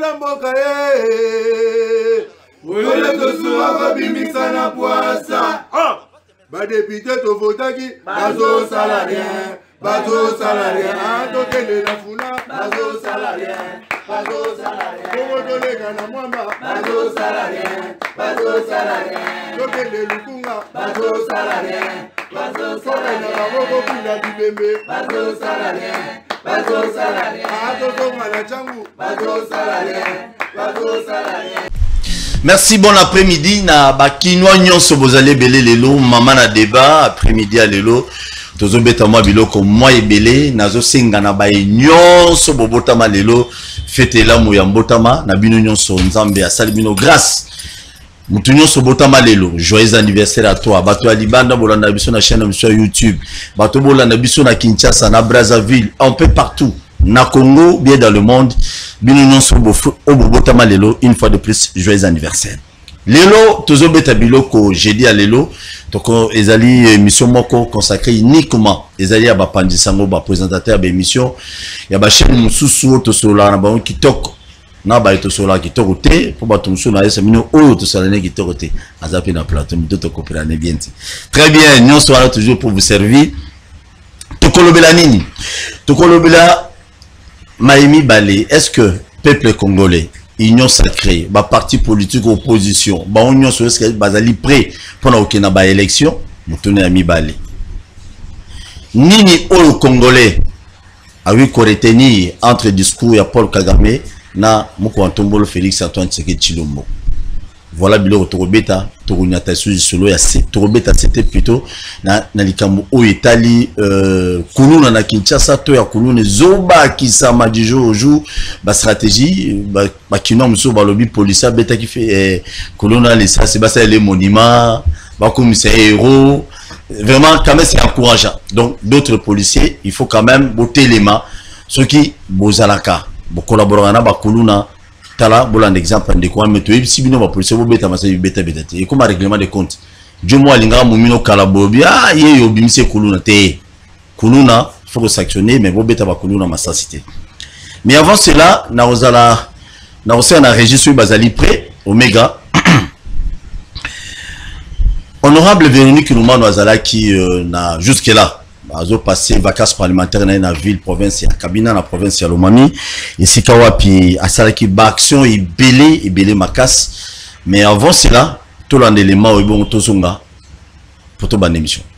kosala mboka ye oyole tosuka kobimisa na pwasa badepute tovotaki bazosala rien. bazosala rien. Tokende na funa bazosala rien. bongo toleka na mwamba bazosala rien. Bazosala rien. tokende lukunga bazosala rien. Tokende maboko kula bibembe bazosala rien bazosala rien atozonga na cangu bazosala rien bazosala rien merci bon après-midi. Na bakinois nyonso bozali ebele lelo. Mama na débat après-midi ya lelo. Tozobeta mwa biloko mwa ebele. Nazosenga na baye nyonso bobotama lelo. Fete elamu ya mbotama. Na bino nyonso nzambe asali bino grâce mutu nyonso botama lelo joyeux anniversaire à toi. Bato ya libanda bolanda biso na chaîne na biso ya youtube. Bato bolanda biso na kinshasa na brazzaville un peu partout. Na congo bien dans le monde. Bino nyonso oyo bobotama lelo une fois de plus joyeux anniversaire. Lelo tozobeta biloko. Jeudi ya lelo toko ezali émission moko consacré uniquement ezali ya bapandisi yango baprésentateur ya baémission ya bachaîne mosusu oyo tosololaka na bango kitoko na baye tosololaka kitoko te mpo bato mosusu nayesa bino oyo tosolane kitoko te aza mpe na plateau mito tokopelane bien te très bien nyonso wana toujours pour vous servir. Tokolobela nini? Tokolobela maye mibale est ce que peuple congolais union sacrée baparti politique opposition bango nyonso eske bazali prêt mpona kokende na baélection motuna ya mibale nini oyo congolais awi koretenir entre discours ya paul kagame na moko wa ntombolo félix antoine tshisekedi tshilombo. Voilà biloko tokobeta tokonyata su lisolo ya se tokobeta se te plutôt na, na likambo oyo etali euh, kuluna na kinshasa to ya kuluna ezobakisama du jour au jour bastratégie bakinoa mosusu balobi polisi abetaki eh, kuluna lisasi basalele monument bakomisa héros. Vraiment quand même c'est encourageant. Donc d'autres policiers il faut quand même botelema soki bozalaka bocollaboraka na bakuluna tala bolanda exemple ndeko wana me toyebisi bino bapolisier bobeta masai bibetabeta te. Ekoma règlement de compte. Jo mo alingaka momino kala bobi a ye obimisi kuluna te. Kuluna faut sanctionner mais bobeta bakuluna masasi te. Mais avant cela nakozala nakosala na registre oyo bazali prêt omega. Honorable véronique lumano azalaki euh, na jusque là azopasse vacances parlementaire na ye na ville province ya kabina na province ya lomami. Esika wapi asalaki baaction ebele ebele makasi mais avant cela tolanda elema oyo bongo tozonga po tobanda émission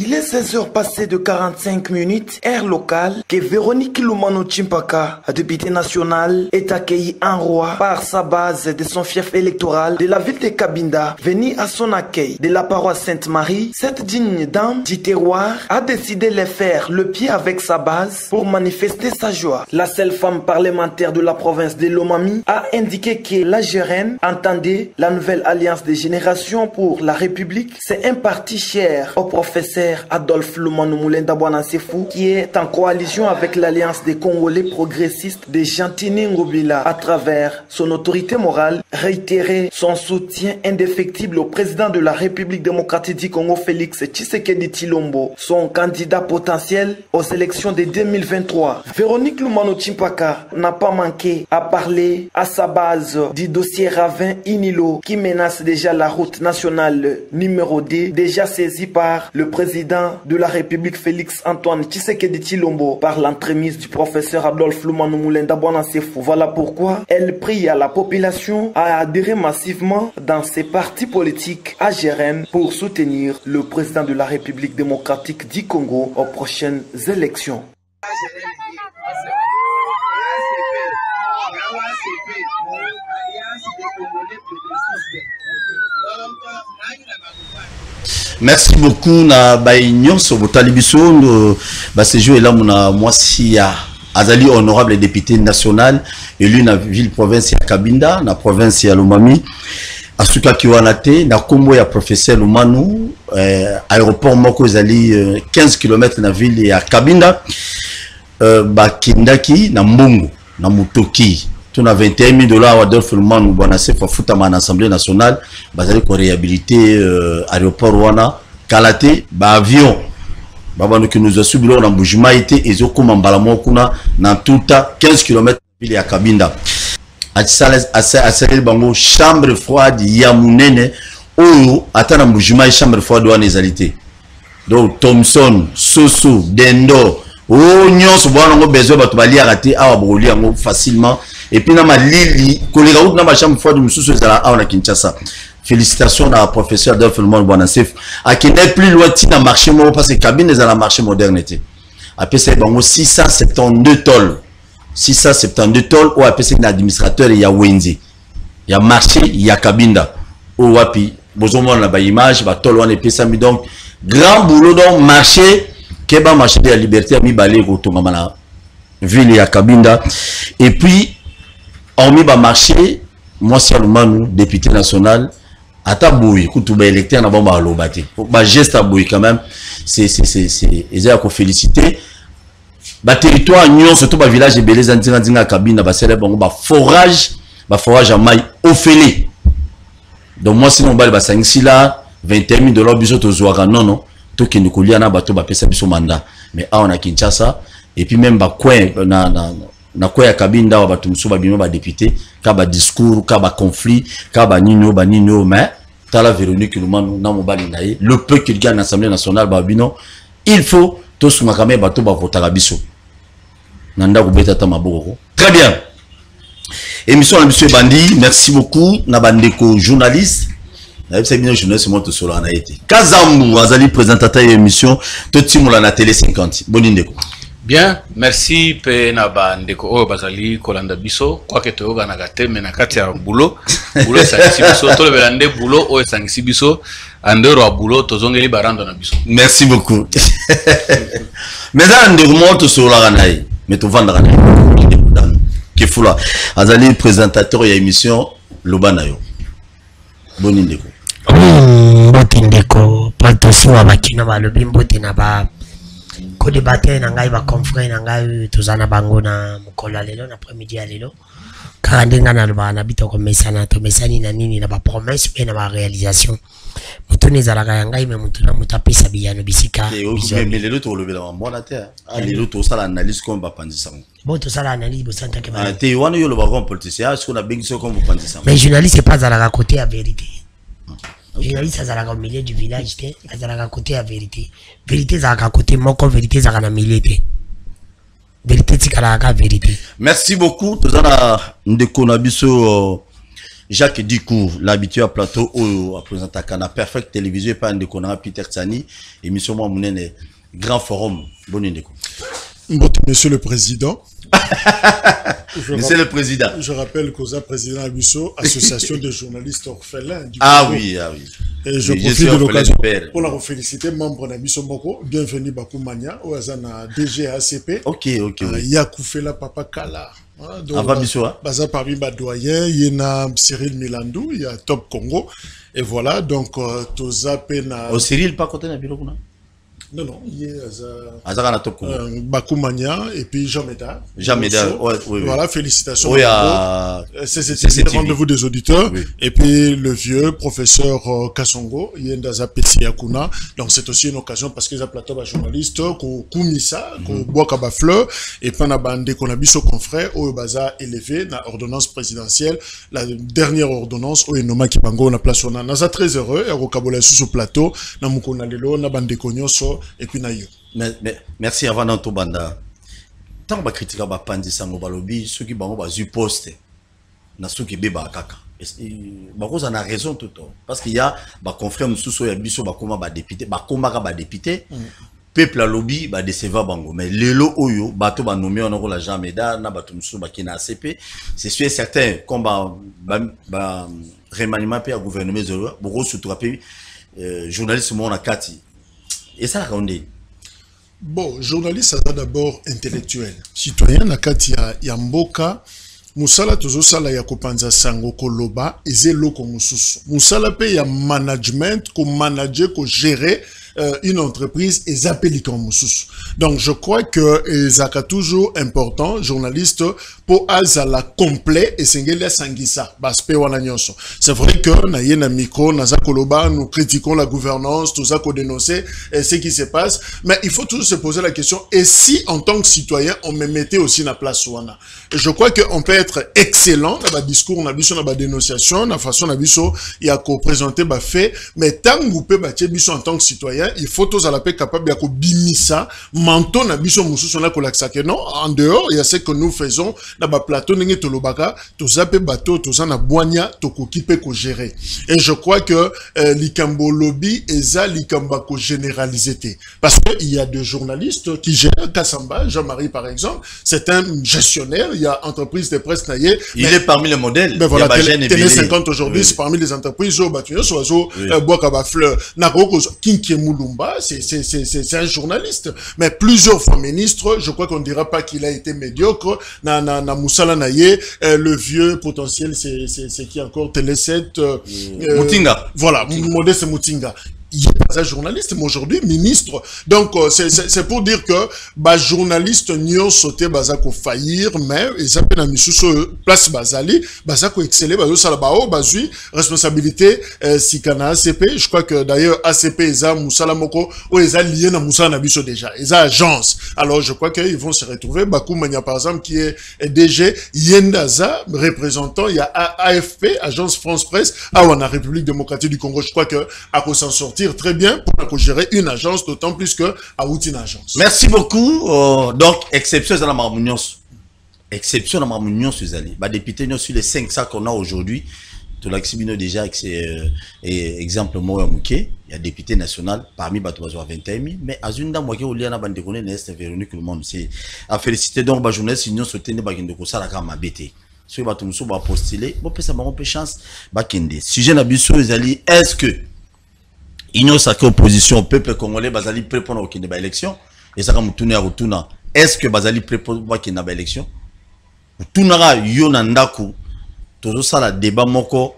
Il est 16 heures passées de 45 minutes, air locale, que Véronique Lumano Chimpaka, députée nationale, est accueillie en roi par sa base de son fief électoral de la ville de Kabinda. Venue à son accueil de la paroisse Sainte-Marie, cette digne dame du terroir a décidé de faire le pied avec sa base pour manifester sa joie. La seule femme parlementaire de la province de Lomami a indiqué que la entendait la nouvelle alliance des générations pour la République. C'est un parti cher au professeur Adolphe Lumanu Moulenda Sefu qui est en coalition avec l'Alliance des Congolais progressistes de Gentini Ngobila à travers son autorité morale, réitérer son soutien indéfectible au président de la République démocratique du Congo Félix Tshisekedi Tilombo, son candidat potentiel aux élections de 2023. Véronique Lumano Chimpaka n'a pas manqué à parler à sa base du dossier Ravin Inilo qui menace déjà la route nationale numéro 2 déjà saisie par le président de la République Félix Antoine Tshisekedi Chilombo par l'entremise du professeur Adolphe Lumanu Moulenda Bonasefou. Voilà pourquoi elle prie à la population à adhérer massivement dans ses partis politiques à Gérène pour soutenir le président de la République démocratique du Congo aux prochaines élections. Merci beaucoup na baye nyonso botali biso basejour elamu na mwasi ya azali honorable député national élu na ville province ya kabinda na province ya lomami. Asukaki wana te na nkombo ya professeur lumanu eh, aéroport moko ezali eh, 15 km na ville ya kabinda. Eh, bakendaki na mbongo na motoki to na 21 000 dollars adolphe lumanu bwana sefu afutama na assemblée nationale. Bazali koréhabilité euh, aéroport wana kala te baavion babandoki nozwasu biloko na mbujimai te ezokóma mbala moko kuna na ntuta 15 km ville ya kabinda. Asaleli bango chambre froide ya monene oyo ata na mbujima chambre froide wana ezali donc thomson soso dendo oyo nyonso bwana yango besoin bato baliaka te awa bokolia yango facilement et puis na malili koleka kutu na bachambre froide mosusu ezala awa na kinshasa. Félicitation na professeur delfelmon bwana sef akendaki plus loin ntina marché moko parce que cabine ezala na marché moderne te apesaki bango 672 tol 672 tol oyo apesaki na administrateur ya wenze. Ya marché ya kabinda oyo wapi bozomona na baimage batolo wana epesami donc grand boulot donc marché keba marché de la liberté ya mibale ekotongama na ville ya kabinda et puis hormis bamarché mwasi ya lumanu député national ata boye kutu baélecteur na bango baloba te bageste ya boye quand même eza ya kofélicité baterritoire nyonso to bavillage ebele eza nzinganzinga ya kabinda basala bango baforage baforage ya mai ofele donc mwasi na mobali basangisi la 21 000 dollars biso tozwaka nono tokende kolia na bato bapesa biso manda. Mais awa na kinshasa et puis même bacoin na, na, na coin ya kabinda awa bato mosusu babima badepute ka badiscours ka baconflit ka banini oyo banini oyo mais tala véronique lumanu na mobali na ye le peu qu'il gagne na assemblée nationale babino il faut tosungaka me bato bavotaka biso. Na ndako beta ata maboko très bien. Émission na biso ebandi merci beaucoup na bandeko journaliste. Bino na kazambu azali présentateur ya émission totimola na télé 50 boni ndeko bien merci mpe na bandeko oyo bazali kolanda biso. Kwake toyokanaka te me na kati ya bulo bulo esangisi biso. Tolobela nde bulo oyo esangisi biso. Andero ya bulo tozongeli barando na biso. Merci beaucoup. Mais eza na ndeko moko tosololaka na ye. Mais tovandaka na ye. Kefula azali présentateur ya émission loba na yo. Boni ndeko. Mm, mbote ndeko patosiwa bakino balobi mbote na ba kodebate na ngai baconfrere na ngai oyo toza na bango na mokolo ya lelo na premidi ya lelo. Kaka ndenge ngai nalobaka na bito komesana tomesani na nini na bapromese mpe na baréalisation motu na ezalaka ya ngai me motu na motu apesa biyano bisika bizwa mais lelo tokolobela bamwana te ah, lelo tosala analyse comme bapanzisango bo tosala analyse bosantake Ah, ba te wana yo olobaka comme politicien siko nabengisi yo comme bopanzisango mais journaliste epa azalaka kote ya vérité journaliste azalaka au milieu du village te azalaka kote ya vérité. Vérité ezalaka kote moko vérité ezalaka na milieu te. Vérité etikalaka ka vérité. Merci beaucoup. Toza na ndeko na biso euh, jacques dicour l'habitué ya plateau oyo apresentaka na perfect télévision epai ya ndeko na peter tsani émission mwa monene grand forum. Boni ndeko. Mbote, Monsieur le Président. je, monsieur le président je rappelle qu'Osa Président Abusso, Association de journalistes orphelins du ah Congo. oui ah oui Et je Oui, je profite suis de l'occasion de pour la féliciter, membre d'Abisso Moko. Bienvenue Bakoumania, Oazana DGACP. ok ok Euh, oui. Yakoufela Papa Kala. Hein, donc, Ava bah, biso, hein. baza parmi ba doyen, il y a Cyril Milandou, il y a Top Congo. Et voilà, donc, euh, Toza Pena. o cyril pa kote na biro kuna Non, non, il y a euh, Bakoumania et puis Jean Meda. Jean ouais, oui, oui. Voilà, félicitations. C'est- c'est c'est le rendez-vous des auditeurs. Oui. Et puis le vieux professeur euh, Kassongo, Yendaza Pessi Yakuna. Donc c'est aussi une occasion parce qu'ils ont plateau de journalistes, qu'on kumisa, qu'on boit kaba fleur, et puis on a bandé qu'on a bis au confrère, au baza élevé, na ordonnance présidentielle, la dernière ordonnance, au enoma kibango, na place on a, très heureux, et au kabola sous au plateau, na mukona lelo, na bandé konyoso, et puis na yo. Merci avant na tobanda ntango bakritika bapanzisango balobi soki bango bazwi poste na soki ebebaka kaka bakozala na raison to to parce que ya baconfrère mosusu oyo ya biso bakóma badepute bakómaka badepute peuple alobi badeceva bango mais lelo oyo bato banome wana kola jean meda na bato mosusu bakei na acp c'est sûr certain comme ba, ba, ba remaniement mpe ya gouvernement ezoloba bokosutuka mpe euh, journaliste moko na kati esalaka o ndeni Bon, journaliste, ça d'abord intellectuel. Citoyen, na kati ya, ya mboka, musala tozosala ya kopanza sango koloba, eze loko mususu. Musala pe ya management, ko manager, ko une entreprise et zappeli comme mosusu donc je crois que ezaka toujours important journaliste pour azala complet esengeli asangisa baspe wana nyonso c'est vrai que nous critiquons la gouvernance toza kodénoncer euh, ce qui se passe. Mais il faut toujours se poser la question et si en tant que citoyen on me mettait aussi na place wana? Et je crois que on peut être excellent na ba discours na ba dénonciation na façon na biso ya ko présenter ba fait. Mais tangu pe ba biso en tant que citoyen il faut tozala pe capable ya ko bimisa manto na biso mosusu na kolakisa ke non. En dehors il y a ce que nous faisons na ba plateau ndenge tolobaka toza pe bato toza na bwanya tokoki pe ko gérer. Et je crois que euh, likambo lobby eza likambo ko généraliser. Parce que il y a des journalistes qui gèrent Kassamba Jean-Marie par exemple. C'est un gestionnaire il y a entreprise de presse naie il est parmi les modèles. mais voilà télé, Bagène télé Ebele. 50 aujourd'hui Oui. c'est parmi les entreprises oyo bato nyonso bazo Oui. euh, bwaka mulumba c'est c'est- c'est- c'est- c'est un journaliste. Mais plusieurs fois ministre je crois qu'on dira pas qu'il a été médiocre. Na, na, na musala na ye euh, le vieux potentiel c'est qui encore? Télé 7 euh, euh, Mutinga. voilà Modeste Mutinga il est pas un journaliste, mais aujourd'hui ministre. Donc euh, c'est- pour dire que bah journaliste nyo sauté bazako faillir, mais ils appellent un sur place bazali, bazako exceller, bazo sala bao bazui responsabilité euh, sikana ACP. Je crois que d'ailleurs ACP eza musala moko ou eza lié na musala na biso déjà, eza agence. Alors je crois qu'ils vont se retrouver. Bakou Mania par exemple qui est DG Yendaza représentant il y a AFP Agence France Presse ah on a République démocratique du Congo. Je crois que à quoi s'en sortir? Très bien pour gérer une agence d'autant plus que à une agence. merci beaucoup. Euh, donc exception na makambo nyonso exception na makambo nyonso ezali badepute nyonso sur les 500 qu'on a aujourd'hui tolakisi bino déjà ex- euh, exemple moko ya moke ya député national parmi bato bazwa 21 000 mais azwi ndambo ake kolia na bandeko ne na este véronique lemonde c'est afélicité donc bajournaliste nyonso te nde bakende kosala kaka mabe te soki bato mosusu bapostule bopesa bango mpe chance. Bakende sujet na biso ezali est ce que sacrée opposition peuple congolais bazali prêt mpona kokende baélection ezaka motuna ya kotuna est ce que bazali prêt mpo bakende na baélection otunaka yo na ndako débat moko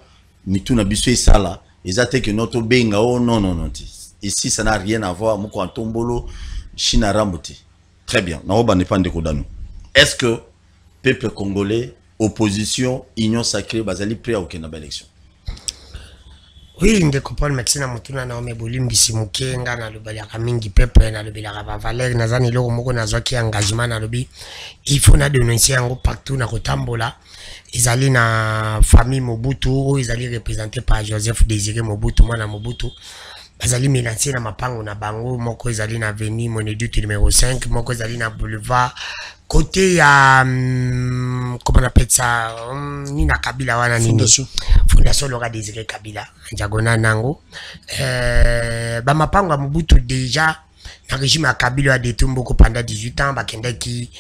mitu na biso esala eza te ke no tobenga o non non non te ici ça n'a rien à voir. Moko antombolo chine arambo te très bien. Naobanda epa ndeko dano. Est ce que peuple congolais opposition union sacrée bazali prêt ya kokende na baélection oui ndeko paul médecin na motuna na ome bolimbisi moke nga nalobelaka mingi pepe nalobelaka bavaler naza na eloko moko nazwaki engagement nalobi il faut nadénonce yango partout na kotambola. Ezali na famille mobutu oyo ezali représente par joseph désiré mobutu mwana bazali mélancier na mapango na bango. Moko ezali na avenue monéduc numéro 5 moko ezali na boulevard. Côté ya um, comment on appelle ça um, nini na kabila wana nini? Fondation. fondation lora désiré kabila diagonal nango. Euh, bamapango ya mobutu déjà na régime ya kabila ya detumboko pendant 18 ans bakendaki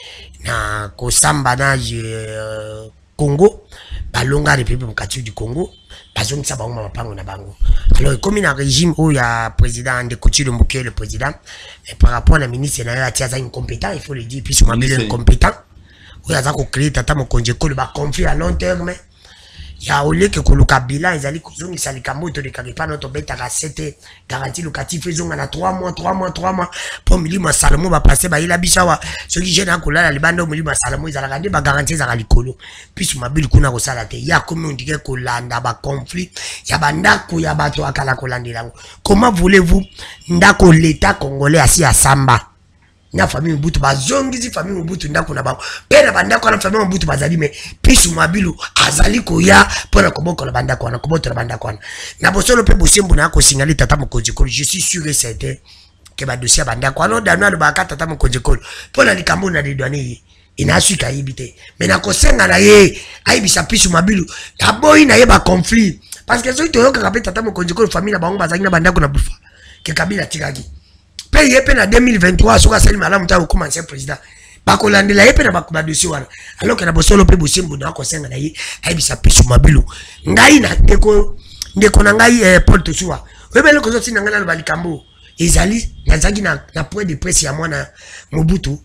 na kosamba na euh, congo. Balonga république démocratique du congo bazongisa bango ma mapango na bango. Alors ekomi na régime oyo ya président ndeko tilo moke le président eh, par rapport na ministre na yo ati aza incompétent il faut le dire puisque Ministre- incompétent oyo aza kocréer tata mokonzi ekolo baconflit à long terme ya oleke koluka bilan ezali kozongisa likambo oyo tolekaka epana oyo tobetaka sete garantie locatif ezonga na 3 mois 3 mois 3 mois. Mpo milimo ya salomo bapase bayela biso awa. Soki jeune akolala libanda oyo milimo ya salomo ezalaka nde bagarantie ezalaka likolo. Piso mabili kuna kosala te. Ya komi ondike kolanda baconflit ya bandako ya bato akala kolandela yango. Comment voulez-vous ndako leta congolais asi asamba na famille mobutu bazongisi famille mobutu ndako na bango. Mpe na bandako wana famille mobutu bazali me pisu mabilu azali koya koboko kobokola bandako wana kobotola bandako na bosolo mpe bosembo na kosingali tata mokonzi ekolo je suis sûr et certain ke badossier ya bandako wana. Odano alobaka tata mokonzi ekolo pona likambo na dedwane ye enaswika ayebi te. Me na kosenga na ye ayebisa pisu mabilu aboyi na ye baconflit parce que soki toyokaka mpe tata mokonzi ekolo famille na bango bazalaki na bandako na bufa ke kabila atikaki mpe ye mpe na 2023 soki asali malamu ta okoma ancien président. Bakolandela ye mpe na badossier wana aloke na bosolo na akosenga na pisu mabilu ngai na ndeko na ngai eh, ezali na, na point de presse ya mwana mobutu.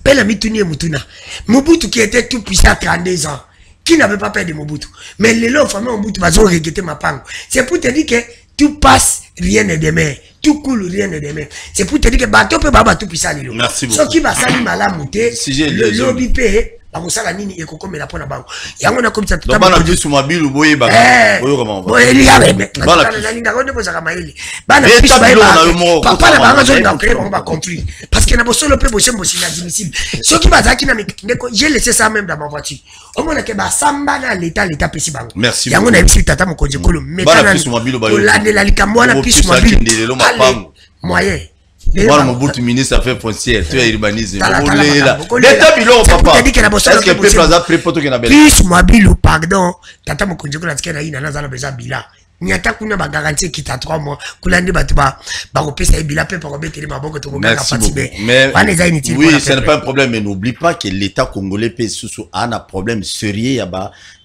Mpe mituni mutuna mobutu qui était tout puissant à 32 ans qui n'avait pas peur de mobutu. Mais lelo famille mobutu bazo regete mapango. C'est pour te dire que tout passe rien n'est demain tout cool rien n'est demain c'est pour te dire que bato mpe baa batupisa lelo Merci beaucoup. soki basali malamu te Sujet le- lobi mpe bakosala nini? Ekokomela bango. Yango biso mabilu nde bozaka mayele. Na bango azolinga bango baconflit parce que na bosolo mpe inadmissible soki bazalaki na j'ai laissé ça même dans ma voiture. Omonake basamba na leta leta apesi bango. Merci yango nayebisi tata mokonzi ekolo likambo wana moyen mwana mobutu ministre affaires foncière to ya urbanisme okolela leta biloko C'est pour papa. Te dire que na bosolo estce mpe peuple aza pré po tokenda bele plus mwabilu pardon. Tata mokonzi ekolo atikɛ na ye nana aza na beza bila. Nyata kuna bagaranti ekita 3 mois. Kuna nde bato ba- bakopesa ye bila mpe bakobeteli maboko be Mais wana eza inutile oui, ce n'est pas un problème, mais n'oublie pas que l'État congolais peut sous a un problème sérieux ya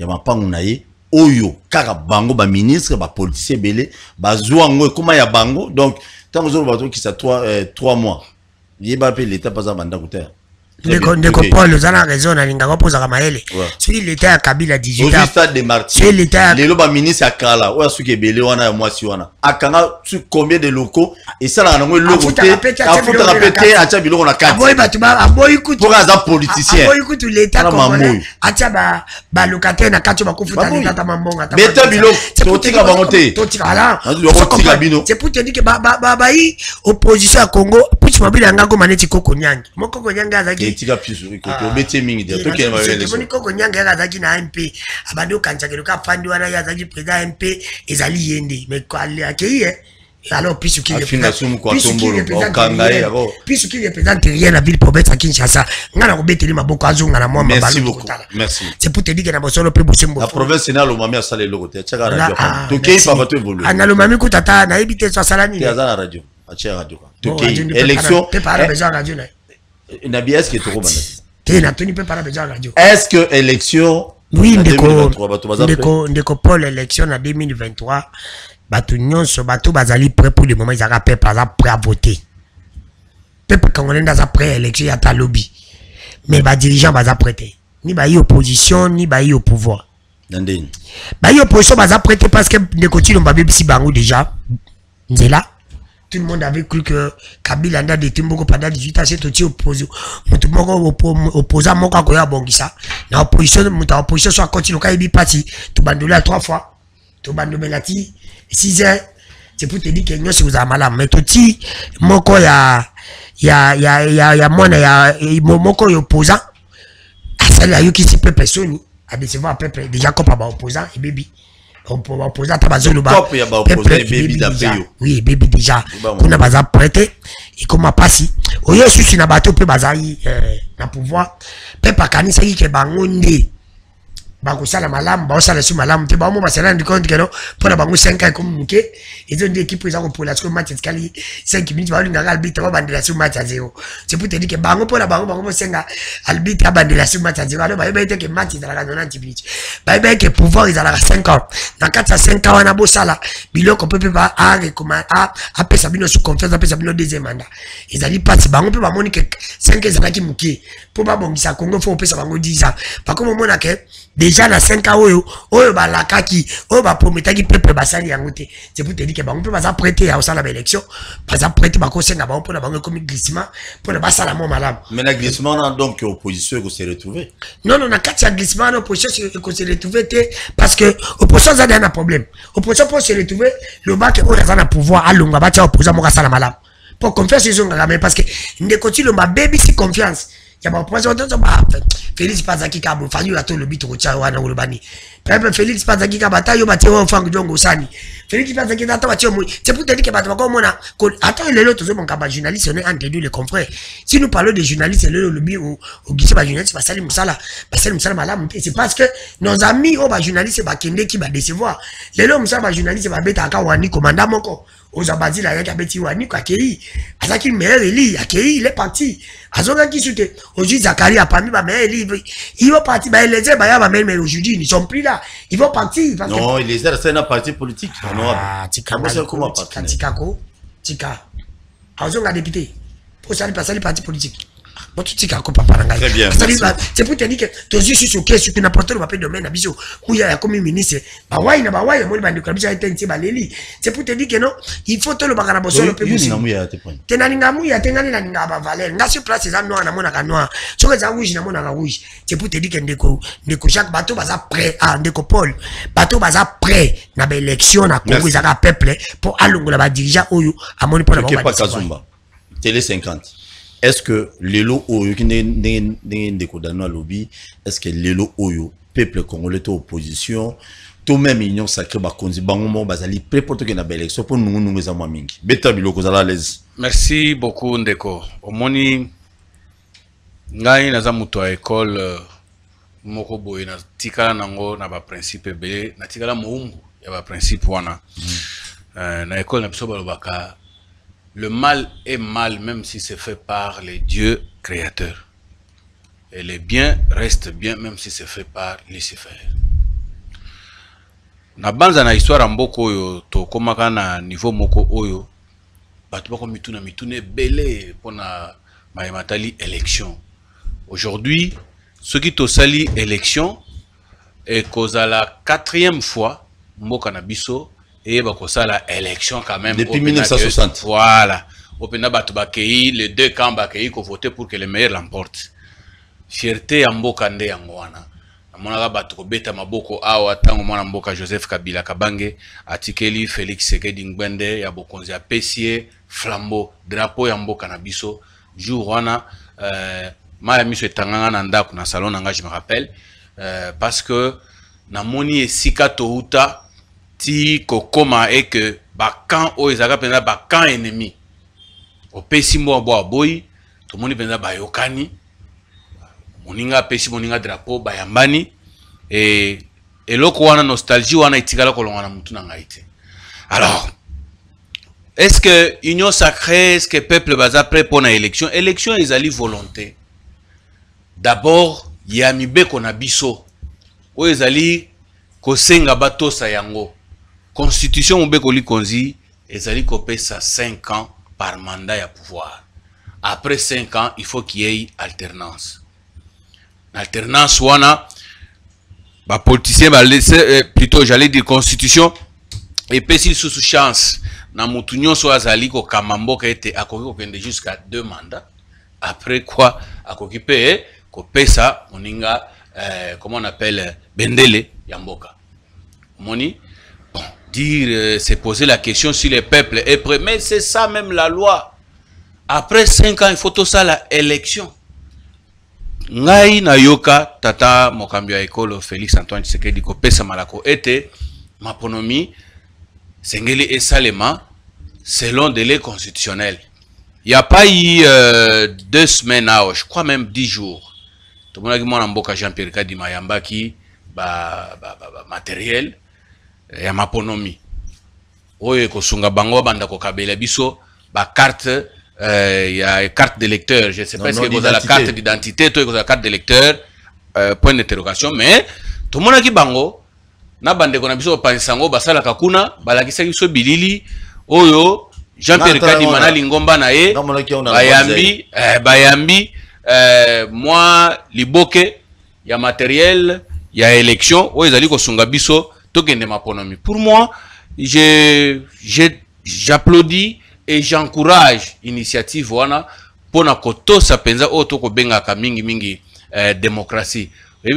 mapango na ye. Oyo kaka bango ba ministre ba politicien belé ba zwango comment ya bango. Donc bato qui ça 3 3 mois. Yeba pe l'État pas za banda kuter ndeko paul oza na raison soki leta ya kabila 18 Aujourd'hui, ans stade de Martyrs. C'est l'État. Les loba ministre akala, oya suki ebele wana ya mwasi wana. Akanga sur combien de locaux et ça na ngo loko te. Afutaka Afuta biloko na aza kati oyo biloko, totika bango. Ah, bino. Bayi opposition ya congo koko nyangi nyangi azalaki etika pisuri koto ah. obeti mingi te tokemoni koko nyanga yaka azalaki na amp abandi okanisaka eloko afandi wana ye azalaki président amp ezali ye nde mais akei ye alors puisqu'il représente rien na ville province ya kinshasa. Nga na kobeteli maboko azonga na mwa mabalocest pour te dire na bosolo mpe bosemboanalomami ah, ah, kuta ta nayebi te so asala nini? Élection para- mpe para besoin ya radio na ye. eh, na bi est ce que tokobanda te natoni mpe para besoin ya radio. Est ce que élection oui ndeko. 2023, bato baza prêt? ndeko ndeko paul élection na 2023 bato nyonso bato bazali prêt pour le moment ezalaka peuple aza prêt à voter. Peuple congolais nde aza prêt élection ya ta lobi mais badirigeant baza prêt te ni bayi opposition ni bayi au pouvoir. Bayi opposition baza prêt te parce que ndeko tilomba abebisi bango déjà. Nzela tout le monde avait cru que kabila nde adeti mboko pendant 18 ans se toti opposi moto moko oppo- opposant moko akoya abongisa. Na opposition moto opposition so akoti loka yebi mpasi tobandola trois fois. Tobandomela ti 6 heures. C'est pour te dire que nyonso kozala malamu. Mais toti moko ya ya ya ya ya mwana ya mo- moko ya opposant asali ayokisi peuple soni adecevoir peuple déjà kopa baopposant ebebi Oppo- baopposant ata déjà. yo. oui ebebi déjà. Ba- kuna baza prete ekoma mpasi oyo susu na bato mpe bazali eh, na pouvoir. Mpe bakanisaki ke bango nde bakosala malamu baosala su malamu. Te baomo basala ndi compte keno mpona bango 5 ans ekomi moke ezo nde ekipe eza kopola sikoyo match etikali 5 minutes balingaka albitre babandela su match ya zero c'est pour te dire ke bango mpona bango bango bosenga albitre abandela su match ya zero alo bayebaki te ke match ezalaka 90 minutes bayebaki ke pouvoir ezalaka 5 ans. Na kati ya 5 ans wana bosala biloko mpe mpe apesa bino su confiance apesa bino deuxième mandat. Ezali mpasi bango mpe bamoni ke 5 ezalaki moke mpo babongisa kongo fo opesa bango 10 ans. Bakoma omona ke déjà na 5 ans oyo oyo balakaki oyo baprometaki peuple basali yango te. C'est pour te dire ke bango mpe baza prêté ya kosala baélection baza prêté bakosenga bango mpona bango ekomi glissement mpona basala mo malamu. Mais na glissement wana donc opposition ekose retrouver non non na kati ya glissement wana opposition ekose retrouve te parce que opposition aza deya na problème. Opposition mpo se retrouve lobaki oyo aza na pouvoir alongwa batya opposant moko asala malamu. Mpo confiance ezongaka me parce que ndeko tilomba abebisi confiance ya baopposition tozo ba félix mpe azalaki kaka boye fani oyo ata olobi tokotya wana olobani pepe félix mpe azalaki kaka bata yo batie oyo fango jongo osani félix mpe azalaki ata batie moi c'est pour te dire que bato bakomona ata lelo tozomonka bajournaliste on est entendu les confrères. Si nous parlons de journaliste lelo olobi ogise bajournaliste basali mosala basali mosala malamu te c'est parce que nos amis oyo bajournaliste bakendeki badecevoir lelo mosala bajournaliste babetaka wani komanda moko ozwa bazila ayaki abeti waniko akei azalaki meilleur eli akei il est parti. Azongaki su te aujourd'hui zakari apami bameilleur eli ils vont partir. Baeleze baya bameilleur mais aujourd'hui ils sont plus là. Ils vont partir parce que non il est resté na parti politique. Ah, tika tika partenaire tikako tika azonga député. Po sali pasali parti politique bototika ko papa na Très bien, ngai Asali merci. ba- c'est pour te dire que tozwi susu oke soki na porteur bape domaine na biso kuya ya komi ministre bawai na bawai amoni bandeko na biso ayete ntie baleli c'est pour te dire que non il faut tolobaka na bosolo mpe Yo, yo, mosi ninga muya ya te te nalinga muya te ngani nalingaka bavaler nga sur place eza noir namonaka noir soki eza rouge namonaka rouge c'est pour te dire que ndeko ndeko jacques bato baza prêt ah ndeko paul bato baza prêt na baélection na congo Merci. ezaka peuple mpo alongola badirigeant oyo amoni mpo na bango Kepa badesvoir. Kazumba? Télé 50. Est-ce que lelo oyo ki ndenge ndenge ndenge ndeko dano alobi est-ce que lelo oyo peuple congolais to opposition? To même union sacrée bakonzi bango mo bazali prêt pour toke na ba élection pour nungu nungu eza mwa mingi beta biloko zala à l'aise. Merci beaucoup ndeko. Omoni ngai naza moto ya ekole moko boye natikala nango na baprincipe ebele natikala mowumbu ya baprincipe wana. Euh, na ekole na biso balobaka le mal est mal même si c'est fait par les dieux créateurs. Et le bien reste bien même si c'est fait par lucifer. Na banza na histoire ya mboka oyo tokomaka na niveau moko oyo bato bakomituna mituna ebele mpona mayema élection. Aujourd'hui soki tosali élection ekozala quatrième fois mboka na biso eyeba kosala élection quand même Depuis Oyo mpena ke- 1960. voilà. Mpena bato bakei les deux camps bakei kovote pour que le meilleur l'emporte. Fierté ya mboka nde yango wana namonaka bato kobeta maboko awa ntango mwana mboka joseph kabila kabange atikeli félix sekedi ngbende ya bokonzi apesi ye flambeau drapeau ya mboka na biso. Jour wana euh, mai ya miso etanganga na ndako na salon na nga je me rappelle. Euh, parce que namoni esika touta ti kokóma eke bakamp oyo ezalaka mpenza bakamp ennemi. Opesi mboka bwa aboyi tomoni mpenza bayokani moninga apesi moninga drapeau bayambani e eloko wana nostalgie wana etikala kolonga na mutu na alors est ce que union sacrée est ce que peuple baza prêt mpona élection? Élection ezali volonté. D'abord ya mibeko na biso oyo ezali kosenga batosa yango constitution mobeko likonzi ezali kopesa 5 ans par mandat ya pouvoir. Après 5 ans il faut qu'il y ait alternance. Na alternance wana bapoliticien balese eh, plutôt j'allais dire constitution epesi lisusu chance. Na motu nyonso oyo azali kokamba mboka ete akoki jusqu'à deux mandats. Après quoi akoki mpe kopesa moninga euh, comment on appelle bendele ya mboka. Omoni dire euh, se poser la question si le peuple est prêt mais c'est ça même la loi. Après cinq ans il faut tosala élection. Ngai nayoka tata mokambi ya ekolo félix antoine tshisekedi kopesa malako ete maponomi sengeli esalema selon délai constitutionnel. Il n'y a pas eu euh, deux semaines je crois même dix jours. Tomonaki mwana mboka jean pierre kadima ayambaki ba, ba, ba, ba matériel ya maponomi. Oyo ekosunga bango babanda kokabela biso bakarte euh, ya carte d'électeur je ne sais Non, pas est-ce ekozala carte d'identité to ekozala carte d'électeur euh, point d'interrogation mais tomonaki bango. Na bandeko na biso bapanzisa yango basalaka kuna balakisaki biso bilili. Oyo jean pierre kadima na lingomba na ye bayambi eh, bayambi eh, mwa liboke ya matériel ya élection. Oyo ezali kosunga biso tokende maponomi pour moi j'applaudis et j'encourage initiative wana mpona kotosa mpenza oyo tokobengaka mingimingi eh, démocratie.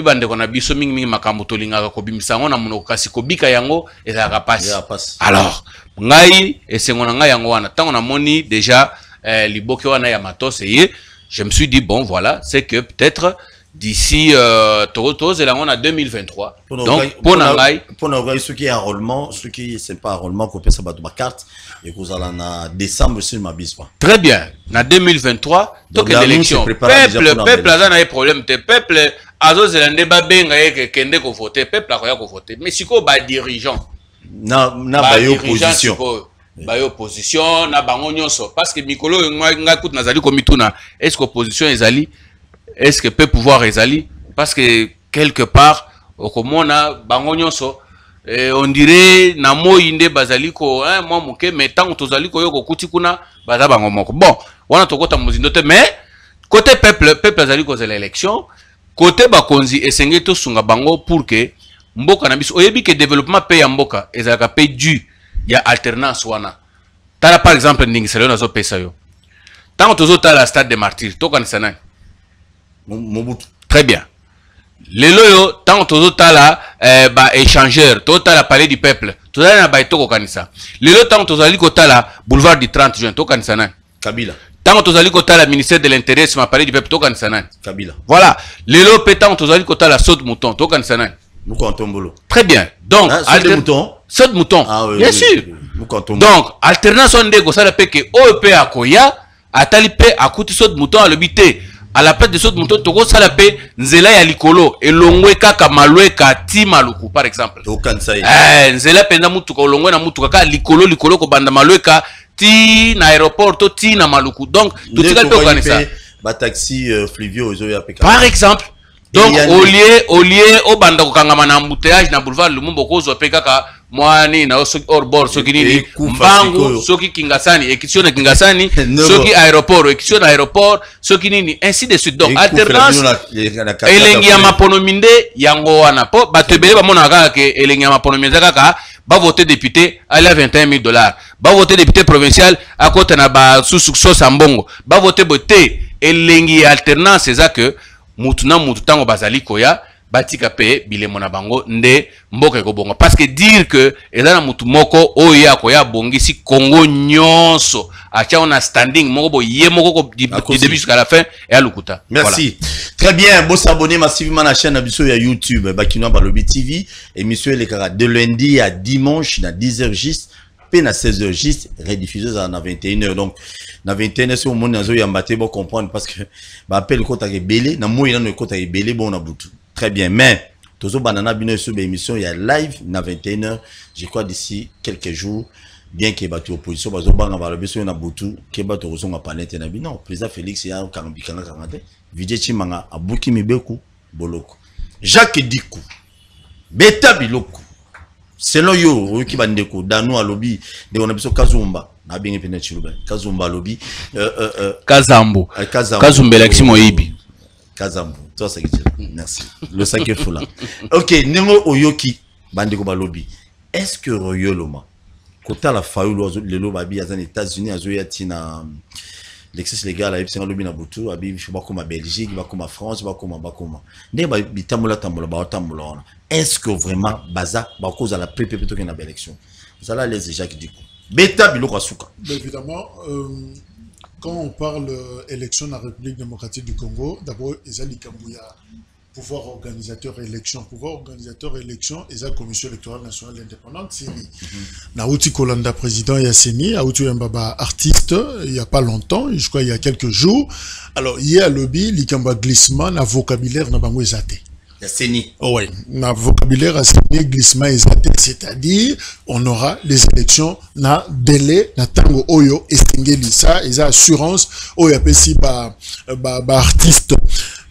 Bandeko na biso mingimingi makambo tolingaka kobimisa yango na monoko kasi kobika yango ezalaka pasi. Ya, pasi. alors ngai esengo na ngai yango wana ntango namoni déjà eh, liboke wana ya matos eye je me suis dit bon voilà c'est que peut-être d'ici euh, to- tozela yango na 2023 donc mpo na ngai mpona okai soki enrôlement soki c'est pas enrôlement kopesa bato bacarte ekozala na décembre sur mabispa très bien. Na 2023 Donc, tokende élection peuple peuple aza na ye problème te peuple azozela nde babenga ye ke- kende kovote peuple akoya kovote mais sikoyo badirigeant na na baye opposition. sikoyo baye opposition na bango nyonso. Parce que mikolo oyo ngai kutu nazali komituna. Est ce que opposition ezali est ce que peut pouvoir ezali? Parce que quelque part okomona bango nyonso eh, on dirait na moi nde bazali ko eh, mwa moke mais ntango tozali koyoka okuti kuna baza bango moko. Bon wana tokota mozindo te mais côté peuple peuple azali kozela élection côté bakonzi esengeli tosunga bango pour que mboka na biso oyebi ke développement mpe ya mboka ezalaka mpe du ya alternance wana. Tala par exemple ndingiselo oyo nazopesa yo. Ntango tozotala stade de martyr tokanisa mobutu très bien. Lelo oyo ntango tozotala eh, baéchangeur tozotala palais du peuple. Tozali na baye tokokanisa lelo ntango tozali kotala boulevard du 30 juin. Tokanisa nani kabila. Ntango tozali kotala ministère de l'intérieur sima palais du peuple. Tokanisa nani kabila. Voilà. Lelo mpe ntango tozali kotala saute mouton. Tokanisa nani mukantombolo très bien. Donc Ah, saute alter- mouton. saute mouton. Ah oui bien oui, sûr. oui, donc alternance wana nde ekosala mpe ke oyo mpe akoya atali mpe akuti saute mouton alobi te à la place de saute mouton tokosala mpe nzela ya likolo elongwe kaka malweka ti maluku par exemple. Eh, nzela mpenza mutuka olongwe na mutuka kaka likolo likolo kobanda malweka ti na aéroport to ti na maluku. Donc totikali mpe kokanisa bataxi euh, fluvio ezoya mpe par exemple donc olie olie obanda kokangama na embouteillage na boulevard lumumba okozwa mpe kaka mwa nini na soki hors bord soki nini mbangu soki kingasani ekitio na kingasani soki aéroport ekitio na aéroport soki nini ainsi de suite. Donc alternance elengi ya ya maponomi nde yango wana. Mpo bato ebele bamonaka kaka ke elengi ya maponomi eza kaka bavote député alia 21 000 dollars. Bavote député provincial akota na basusu sosa mbongo bavote boye te elengi ya alternance eza ke mutu na mutu ntango bazali koya batika mpe bilemo na bango nde mboka ekobonga. Parce que dire que eza na mutu moko oyo akoya abongisi congo nyonso atiango na standing moko boye ye moko ko- du début jusqu'à la fin eya lokuta. Merci. Très bien bosabone massivement na chaîne na biso ya youtube bakinois balobi tv émission elekaka de lundi à dimanche na 10h juste mpe na 16h juste rediffuse ezala na 21h donc na 21h soki omoni nazoyamba te bocomprendre parce que baapele ekotaka ebele na moi nano ekotaka ebele bon na butu très bien. Mais tozobanda na bino eso baémission ya live na 21h je crois d'ici quelques jours bien ke bato opposition bazobanga balobi soki na butu ke bato kozonga palete na bino président félix ya okanga bikangakanga te vidie chimanga abuki jacques diku beta selon yo oyoki bandeko dano alobi ndeko na biso kazumba nabengi pene chiluba. Kazumba alobi euh, euh, euh, Kazambu. kazumba elakisi moyibi. Kazambu tosaki te merci. Losaki fula ok ndenge oyoki bandeko balobi est ce que royoloma kotala fayulu lelo babi aza na états-unis azoya ntina lexis légal ayebisanga alobi na butu abi bakoma belgique bakoma france bakoma bakoma ndenge ba- bitambola tambola baotambola wana. Est ce que vraiment baza bakozala pe tokende na baélection ozala lese jacques diko beta biloko asuka Mais évidemment, euh, quand on parle euh, élection la République démocratique du Congo, d'abord, Ezali Kambouya, pouvoir organisateur élection. Pouvoir organisateur élection, et la Commission électorale nationale indépendante, c'est lui. Naouti Kolanda, président Yasseni, Aouti Mbaba, artiste, il n'y a pas longtemps, je crois il y a quelques jours. Alors, il y a lobby, l'Ikamba glissement, na vocabulaire, na bango ezate. ya seni Oh ouais, na vocabulaire assigné glissement exact, c'est-à-dire on aura les élections na délai na tango oyo esengeli ça et ça assurance oyo apesi ba ba, ba artiste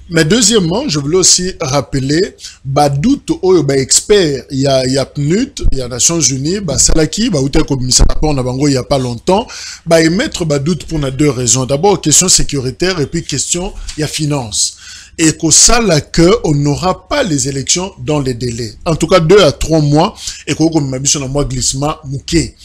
mais deuxièmement, je voulais aussi rappeler ba doute oyo ba expert il y a il y a PNUD, il y a Nations Unies, ba salaki ba outé commissaire rapport bango il y a pas longtemps, ba émettre ba doute pour deux raisons. D'abord question sécuritaire et puis question il y a finance et qu'au sala que on n'aura pas les élections dans les délais. En tout cas, deux à trois mois, et qu'on comme ma mission mois glissement mouké.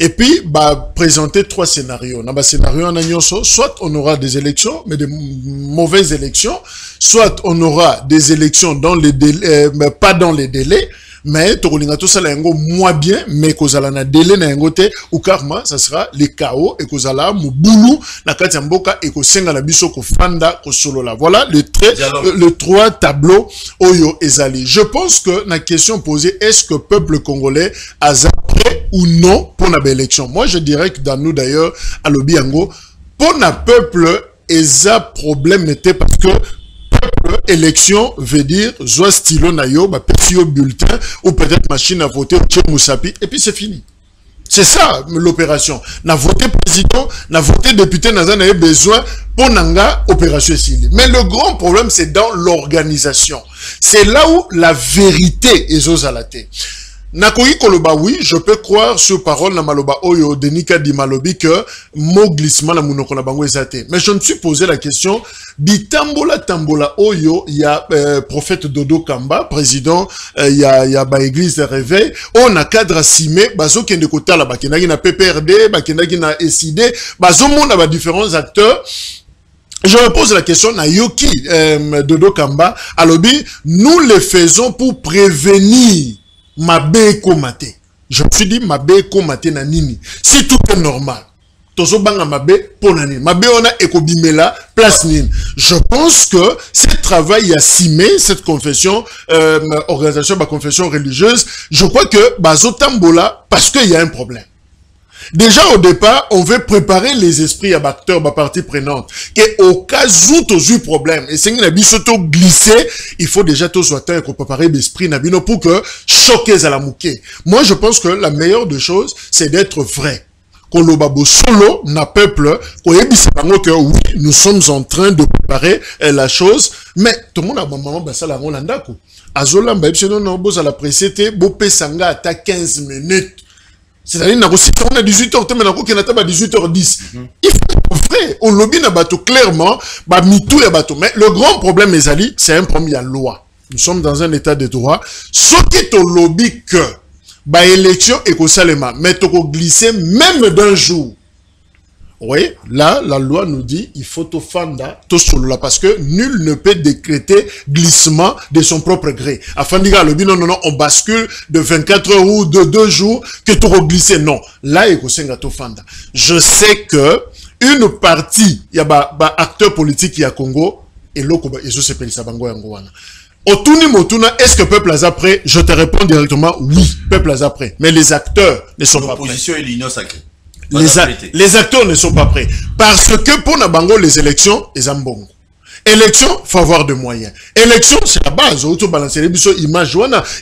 Et puis, bah, présenter trois scénarios. Dans scénario, nyonso, soit on aura des élections, mais des mauvaises élections, soit on aura des élections dans les délais, euh, mais pas dans les délais, mais tokolinga tosala yango moins bien mais kozala na délai na yango te ou karma ça sera le chaos et kozala mobulu na kati ya mboka et kosenga na biso kofanda kosolola. Voilà le trait euh, le trois tableaux oyo ezali. Je pense que na question posée est-ce que peuple congolais aza prêt ou non pour na élection moi je dirais que dans nous d'ailleurs alobi yango pour na peuple eza problème était parce que peuple élection veut dire zwa stylo na yo bapesi yo bulletin ou peut-être machine à voter otie mosapi et puis c'est fini. C'est ça l'opération. Na voté président na voté député na ye besoin mpo na nga opération mais le grand problème c'est dans l'organisation. C'est là où la vérité ezozala te nakoki koloba je peux croire sur parole na maloba oyo denis kadi malobi que mot glissement na monoko na bango mais je me suis posé la question bitambola tambola oyo ya euh, prophète dodo kamba président euh, ya, ya baéglise de réveil oyo na cadre asime bazokende kotala bakendaki na pprd bakendaki na esid bazomona badifférents acteurs. Je me pose la question Nayoki euh, Dodo Kamba alobi nous le faisons pour prévenir mabe komate je me suis dit mabe komate na nini? Si tout est normal. Tozobanga mabe mpo na nini? Mabe wana ekobimela place nini? Je pense que ce travail ya sime cette confession euh, organisation ba confession religieuse. Je crois que bazotambola parce qu'il y a un problème Déjà au départ, on veut préparer les esprits à acteurs, à partie prenante. Que au cas où tu as problème, et c'est que surtout glissé, il faut déjà tous et qu'on préparer l'esprit nabino pour que choquer à la mouquet. Moi, je pense que la meilleure des choses, c'est d'être vrai. Kolobabo solo na peuple, que oui, nous sommes en train de préparer euh, la chose, mais tout le monde a bon moment, bah ça la Rolandako. Azola, bah, non, non, la précédé, bopé sanga à 15 minutes c'est-à-dire nakosika on a 18h te me nakokenda ta ba 18h10 il faut vrai. Olobi na bato clairement bamitu ya bato mais le grand problème ezali c'est un problème ya loi. Nous sommes dans un état de droit. Soki tolobi que baélection ekosalema mais tokoglisser même d'un jour oui, là, la loi nous dit, il faut au fanda, tout là, parce que nul ne peut décréter glissement de son propre gré. Afin de dire, non, non, non, on bascule de 24 heures ou de 2 jours que tu glisser. Non. Là, il faut au fanda. Je sais que une partie, il y a ba, ba acteur politique qui a Congo, et l'autre, et je sais pas. Otuni Motuna, est-ce que peuple a prêt? Je te réponds directement, oui, peuple a prêt. Mais les acteurs ne sont pas prêts. Les, les, acteurs ne sont pas prêts. Parce que pour Nabango, les élections, les ambongo. Élection, il faut avoir des moyens. Élection, c'est la base. balancer les image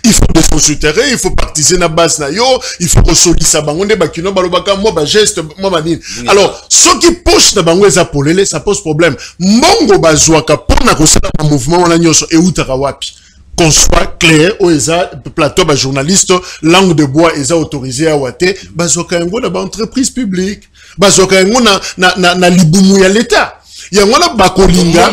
il faut des consulter, il faut participer na base na yo, il faut que solisa bango nde bakino balobaka moi ba geste moi ba nini. Alors, ceux qui poche na bango polele, ça pose problème. Mbongo bazwaka pona ko sala mouvement wana nyoso e utaka wapi? Qu'on soit clair au ESA, plateau ba journaliste, langue de bois ESA autorisé à Wate, bazoka ba entreprise publique, bazoka na na na, l'État. Yango wana bakolinga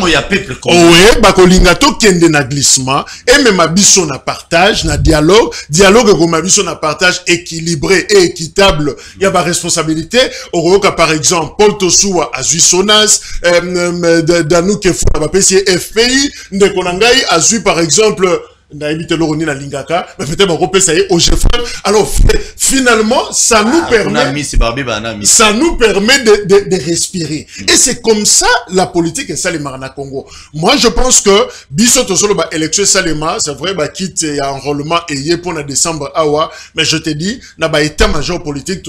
oye bakolinga tokende na glissement emema biso na partage na dialogue. Dialogue ekoma biso na partage équilibré et équitable. Ya baresponsabilité okoyoka par exemple paul tosuwa azwi sonas euh, danuke fula bapesi ye fpi ndeko na ngai azwi par exemple nayebi te eloko nini alingaka mais peut-être bakopesa ye ogefan alors finalement ça nous Ah, permet Banami. ça nous permet de, de, de respirer. Et c'est comme ça la politique est salimar na Congo. Moi, je pense que biso tosolo ba élection salima, c'est vrai ba quitte et enrôlement pour na décembre awa, mais je te dis na ba état major politique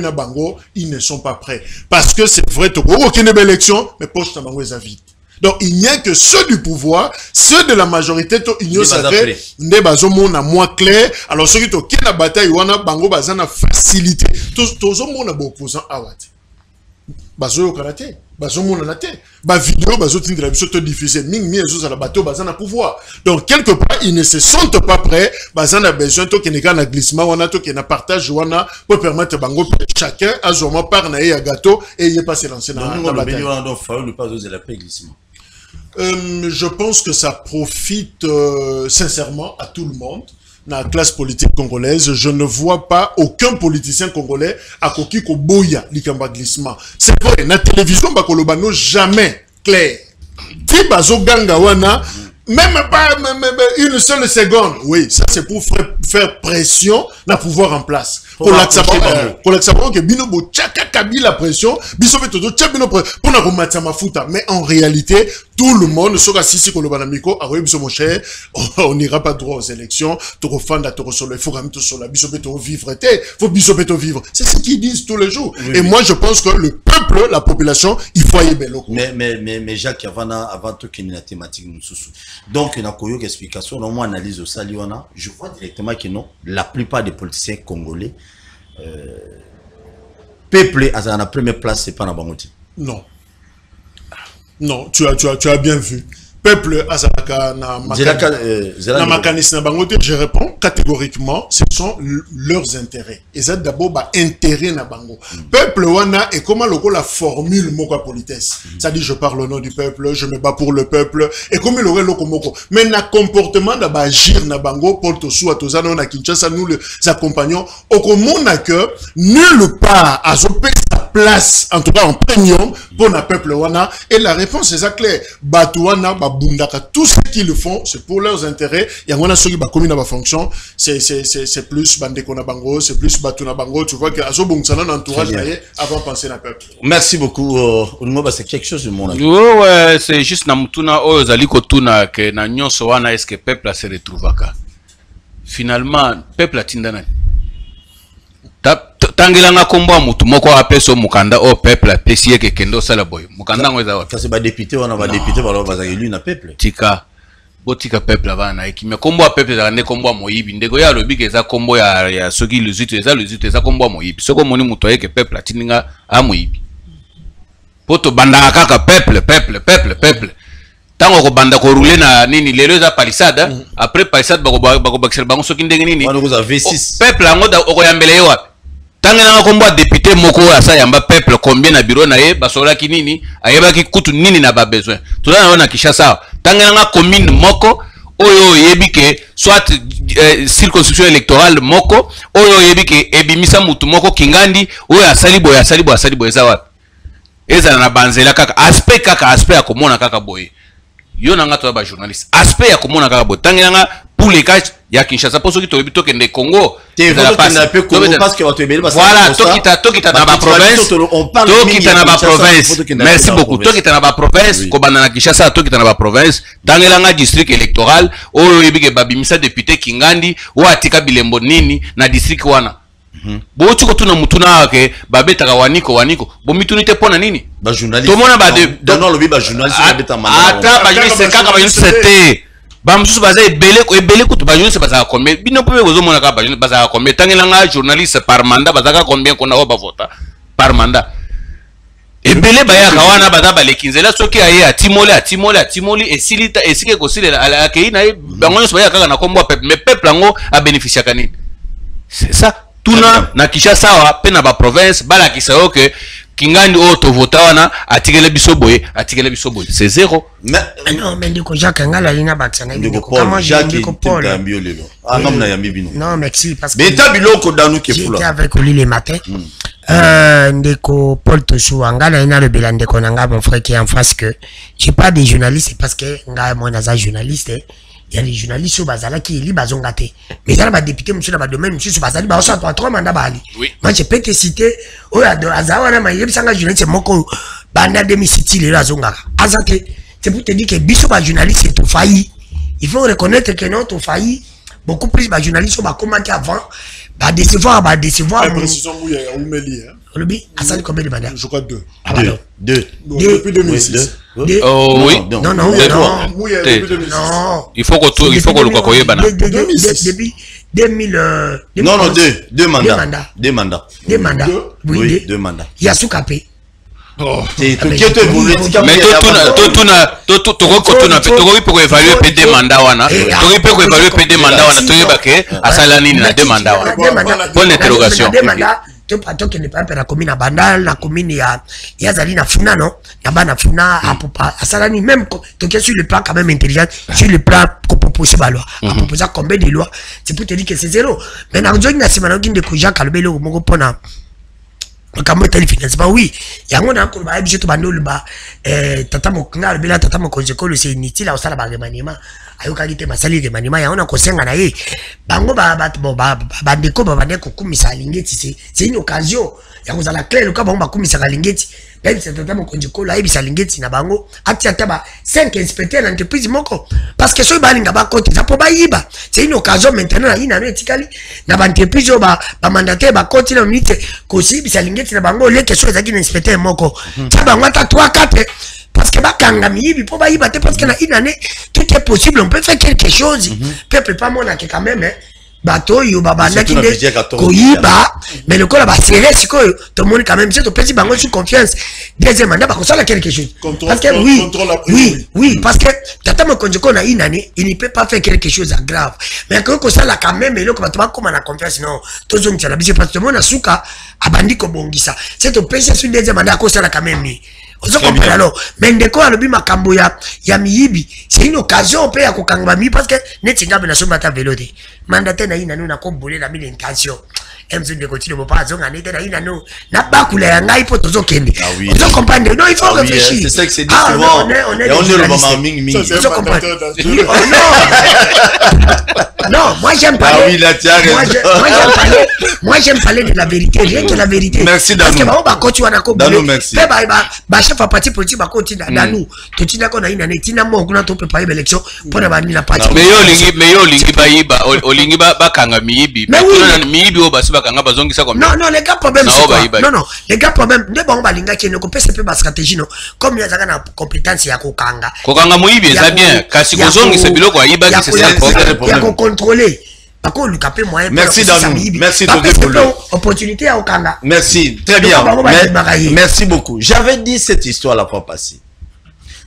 na bango, ils ne sont pas prêts parce que c'est vrai to aucune élection, mais poche na bango est vide. Donc il n'y a que ceux du pouvoir, ceux de la majorité to sacrée, prêt. nde bazomona moins clair. Alors soki tokei na bataille wana bango baza na facilité. To- tozomona baopposant awa te bazoyokana te. Bazomonana te bavideo bazotindela biso to diffuse mingi ezozala bato baza na pouvoir. Donc quelque part ils ne se sentent pas prêts baza na besoin tokende kaka na glissement wana tokende na partage wana po permettre bango mpe chacun azwa mwa part na ye ya gâteau et ye pas se lancer na, na bataille Euh, je pense que ça profite euh, sincèrement à tout le monde na classe politique congolaise. Je ne vois pas aucun politicien congolais à koki koboya likamba glissement. C'est vrai, na télévision bakolobano jamais clair. Même pas même, même une seule seconde. Oui, ça c'est pour faire, faire pression na pouvoir en place. Pour kolakisa rapprocher bango- bango. eh, kolakisa bango ke bino botyaka kabila pression biso mpe tozotya bino pre- mpona komatisa mafuta mais en réalité tout le monde soki asisi koloba na miko akoyebi biso mon cher. On n'ira pas droit aux élections. Tokofanda tokosolo il faut kami tosola biso mpe tovivre te faut biso mpe tovivre c'est ce qu'ils disent tous les jours. Et moi je pense que le peuple la population il faut ayeba eloko Mais, mais, mais, mais Jacques, avant, na- avant tout qu'il y ait une thématique, nous sous Donc, il y a une explication, non, moi, analyse au Saliwana, je vois directement que non, la plupart des politiciens congolais, euh, peuplés à la première place, c'est pas dans Bangoti. Non. Non, tu as, tu as, tu as bien vu. peuple azalaka na euh, makanisi na bango te je réponds catégoriquement ce sont leurs intérêts. Eza d'abord baintérêt na bango. Peuple wana ekoma lokola formule moko ya politesse? C'est-à-dire je parle au nom du peuple je me bats pour le peuple ekomi lokola eloko moko. Mais na comportement na baagir na bango paul tosuwa toza nao na kinshasa nous les accompagnons. Okomona que nulle part azopesa place en tout cas en premium pour na peuple wana. Et la réponse eza claire bato wana babundaka tout ce qu'ils font c'est pour leurs intérêts. Yango wana soki bakomi na bafonction. C'est c'est c'est c'est plus bandeko na bango c'est plus bato na bango. Tu vois que azobongisana na entourage Très na bien. ye avant penser na peuple. Merci beaucoup euh, olingo basa quelque chose de mon avis. Ouais, ouais, c'est juste na mutuna oyo ozali kotuna ke na nyonso wana est-ce que peuple ase retrouvaka? Finalement peuple atinda nani Ta- t- tangelanga nkombo ya motu moko apesa o mokanda oyo peuple apesi ye kekende osala boye. Mokanda yango eza wapi? Badepute wana badepute baloba bazalaka élu na peuple. Tika botika peuple avana na ekimia nkombo ya peuple ezalaka nde nkombo ya moyibi. Ndeko ye alobiki eza nkombo ya, ya soki luzitu eza luzitu eza nkombo ya moyibi. Soki omoni moto ayeke peuple atindinga amoyibi mpo tobandaka kaka peuple peuple peuple peuple. Ntango okobanda korule na nini? Lelo eza palisade mm. après palisade bakoba- bakobakisela bango soki ndenge nini? Wana kozala O- v6 peuple yango okoyambela ye wapi ntangelanga kombo ya député moko oyo asa yamba peuple combien na biro na ye basololaki nini ayebaki kutu nini na babesoin toza na na kinshasa. Awa ntangelanga commune moko oyo oyebi ke soit eh, circonscription électorale moko oyo oyebi ke ebimisa mutu moko kingandi oyo asali boye asali boye asali boye. Eza wapi? Ezala na banzela kaka aspect kaka aspect ya komona kaka boye. Yo na nga toza bajournaliste aspect ya komona kaka boye. Ntangelanga pour les cas ya kinshasa mpo soki toyebi tokende congo voilà tokita na baprovince tokita na baprovince merci beaucoup. Tokita na baprovince Oui. kobanda na kinshasa tokita na baprovince ntangelanga district électoral oyo oyebi ke babimisa député kingandi oyo atika bilembo nini na district wana. Bouti kotuna mutuna awa ke babetaka waniko waniko. Bomituni te mpo na nini tomona bajournaliste kaka bajournaliste te bamosusu baza ebele ebele kutu bajournaliste bazalaka combien? Bino mpe kozomona kaka bajournaliste bazalaka combien? Ntangelanga journaliste par mandat bazalaka combien kuna oyo bavota? Par mandat. Ebele bayaka wana baza baleki nzela soki aye atimoli atimoli atimoli esili esika ekosilela ala- akei na ye bango nyonso bayaka kaka na nkombo ya peuple mais peuple yango abénéficiaka nini? C'est ça. Tuna na kinshasa awa mpe na baprovince balakisa yo ke kingandi oyo tovota wana atikele biso boye atikele biso boye. C'est zéro. Ah non, ndeko Jacques na ndeko lelo. Muna yambi bino. Non, merci parce que beta biloko danu j'étais kefula avec lui le matin. Euh, ndeko Paul Toshua nga lali na lobela ndeko na nga mon frère qui est en face que j'ai pas des journalistes parce que moi naza journaliste. Il y a les journalistes oyo bazalaki eli bazonga te mais eza na badepute mosusu na badomaine mosusu bazali baosatwa trois manda bali Oui. moi je peux te citer oyo ado- aza wana mayebisanga journaliste moko banda 2006 lelo azongaka aza te c'est pour te dire que biso bajournaliste tofailli il faut reconnaître que non tofailli beaucoup plus bajournaliste oyo bakomaki avant badecevoir badecevoir hein. olobi asali combien de mandat je crois deux Ah, deux Donc, Deux. depuis 2006 Deux. Oh, Non, oui. non, Non, non, Deux. non. mouya Te. depuis 2006 Non. il faut kotu- il faut de- de- de- 2006. Depuis 2000. euh, non non 2011. deux deux mandats mandats. deux mandats Deux mandats. Deux. Oui, deux. deux mandats Yasuka Ah, to- tokoki mpe koevalue mpe de manda wana Eh, tokoki mpe ah, koevalue mpe de manda wana toyeba ke asala nini na de manda wana Deux mandats. Bonne interrogation. Na topa tokende pa mpe na commune ya bandal na commune ya ya azali na funa no na bana funa apopa asala nini même sur le plan quand même intelligent sur le plan kopropose baloi apropose combien de loi c'est pour te dire que c'est zéro. Mais na nzoki na nsima nayoki ndeko jacques alobeli eloko moko mpona makambo etali financement oui. Yango na koloba ayebi biso to bandi oloba eh, tata mokonga alobela tata mokonzi ekolo se inutile akosala baremaniema ayokaki te basali remaniema yango na kosenga na ye. Bango bandeko babandi kokumisa alingeti se c'est une occasion. Ya kozala clair loka bango bakumisaka bayebisa tata mokonzi ekolo ayebisa alingeti na bango atia ata ba 5 inspecteur na entreprise moko parce que soki balinga bakota eza mpo bayiba c'est une occasion maintenant na yinano etikali na baentreprise oyo ba- bamandataire bakoti na minute kosiyibisa lingeti na bango oleke soki ezalaki na inspecteur moko tia bango ata 3 4 parce que bakanga miyibi mpo bayiba te parce que na une année tout est possible on peut faire quelque chose peuple pas monake quand même hein. Bato oyo babandaki nde budget 14 koyiba. Mais lokola basere sikoyo tomoni quand même se topesi bango sur confiance. Deuxième mandat bakosala quelque chose. Contrôle- parce que oui oui oui parce que tata mokonzi ko na une année il ne peut pas faire quelque chose de grave. Mais akoki kosala quand même eloko bato bakóma na confiance non tozongisa na biso parce que tomona suka abandi kobongisa. Se topesi sur deuxième mandat akosala quand même nini ozo comprendre alors. Mais ndeko alobi makambo ya ya miyibi c'est une occasion mpe ya kokanga bamiyibi parce que neti ngambe nasombi ata velo te mandate na ye nano nakobolela mili intention. Emso ndeko tino mopa azonga nete na ye nano nabakula ya ngai mpo tozokende Ah non il faut Ah Ah. Oh moi j'aime parler. Moi, j'aime parler. Moi j'aime parler de la vérité, rien que la vérité. Bango bakoti wana parti politique bakoti na na yo olingi bayiba olingi ba- bakanga miyibi miyibi oyo basi bakanga bazongisa kwa Non, non, les gars, problème, Na c'est oba quoi? iba. Non, non, les gars, problème, ne bon, balinga qui ne compte pas ma stratégie, non? Comme il y a na compétence ya kokanga. kokanga moyibi eza bien kasi kozongisa biloko ayibaki c'est ça ya le ko- problème problème. ya kocontrôler bakoluka mpe moyen Merci, Danou. Merci, opportunité ya kokanga Merci, très bien. merci beaucoup. J'avais dit cette histoire la fois passée.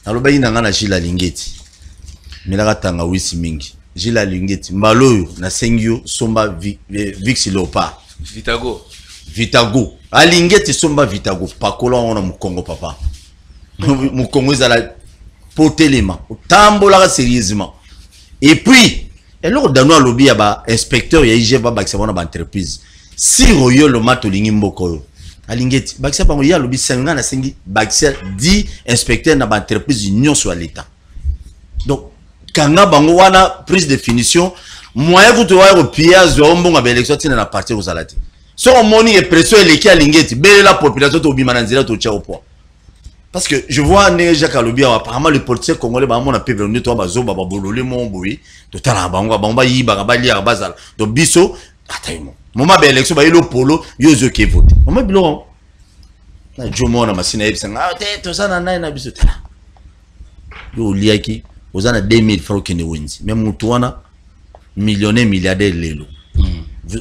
nalobaki na nga na gile alingeti melaka tanga wisi mingi gile alingeti mbala oyo nasengi yo somba Vi- eh, vix leopard. Vitago. Vitago. Alingeti somba vitago. Pakola wango na mokongo papa. Mokongo ezala po telema otambolaka sérieusement. Et puis eloko dano alobi ya bainspecteur ya igf babakisa bango na baentreprise si oyo loma tolingi mboka oyo alingi eti bakisa bango ye alobi nga nasengi bakisa 10 inspecteur na baentreprise nyonso ya leta donc kanga bango wana prise de finition moyen kutu waya kopie azwa o mbongo ya baélection ntina na parti kozala te soki omoni epression eleki alingi eti belela population tobima na nzela totia au poids. Parce que je vois ndenge jacques alobi awa apparemment le politicien congolais bamona velo nde toa bazoba babolole mo boye totalaka bango bango bayibaka baliaka bazala donc biso ata yo moma baélection bayeli opolo yo ozoki evote moma biloko na jo mona masina yebisanga te toza na na biso tala yo oliaki oza na 2000 fra okende wenzi me motu wana millionnaire milliardaire lelo.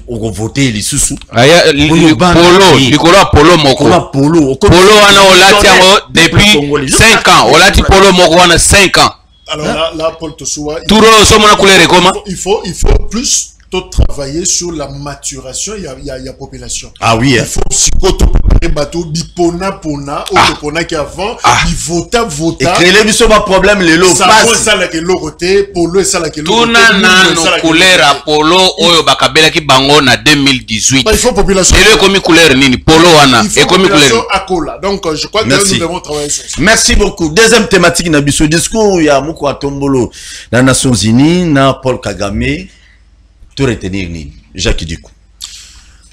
Okovote lisusu aya li- Oyo li- bana polo likolo ya polo kola moko polo okomi- polo wana olati yango depuis Congolais. 5 ans. olati polo moko wana 5 ans. Alors là, là, Paul il- turo oyo somona couleur ekoma il faut, il faut plus to travailler sur la maturation. Il y a, il y a, il y a population. ah oui Il hein. faut psycho préparer bateau bipona pona au Ah. pona qui avant Ah. bivota vota ekrele biso baproblème lelo savon esalaka eloko te polo esalaka eloko te, tuna mwindu nano esalaka couleur ya polo oyo bakabelaki bango na 2018 Bah, il faut population lelo ekomi couleur nini? Polo wana ekomi population couleur à cola donc euh, je crois que Merci. nous devons travailler sur ça. Merci beaucoup. Deuxième thématique na biso discours ya moko ya tombolo. Na nations unies na paul kagame to retenir nini? Jacques diku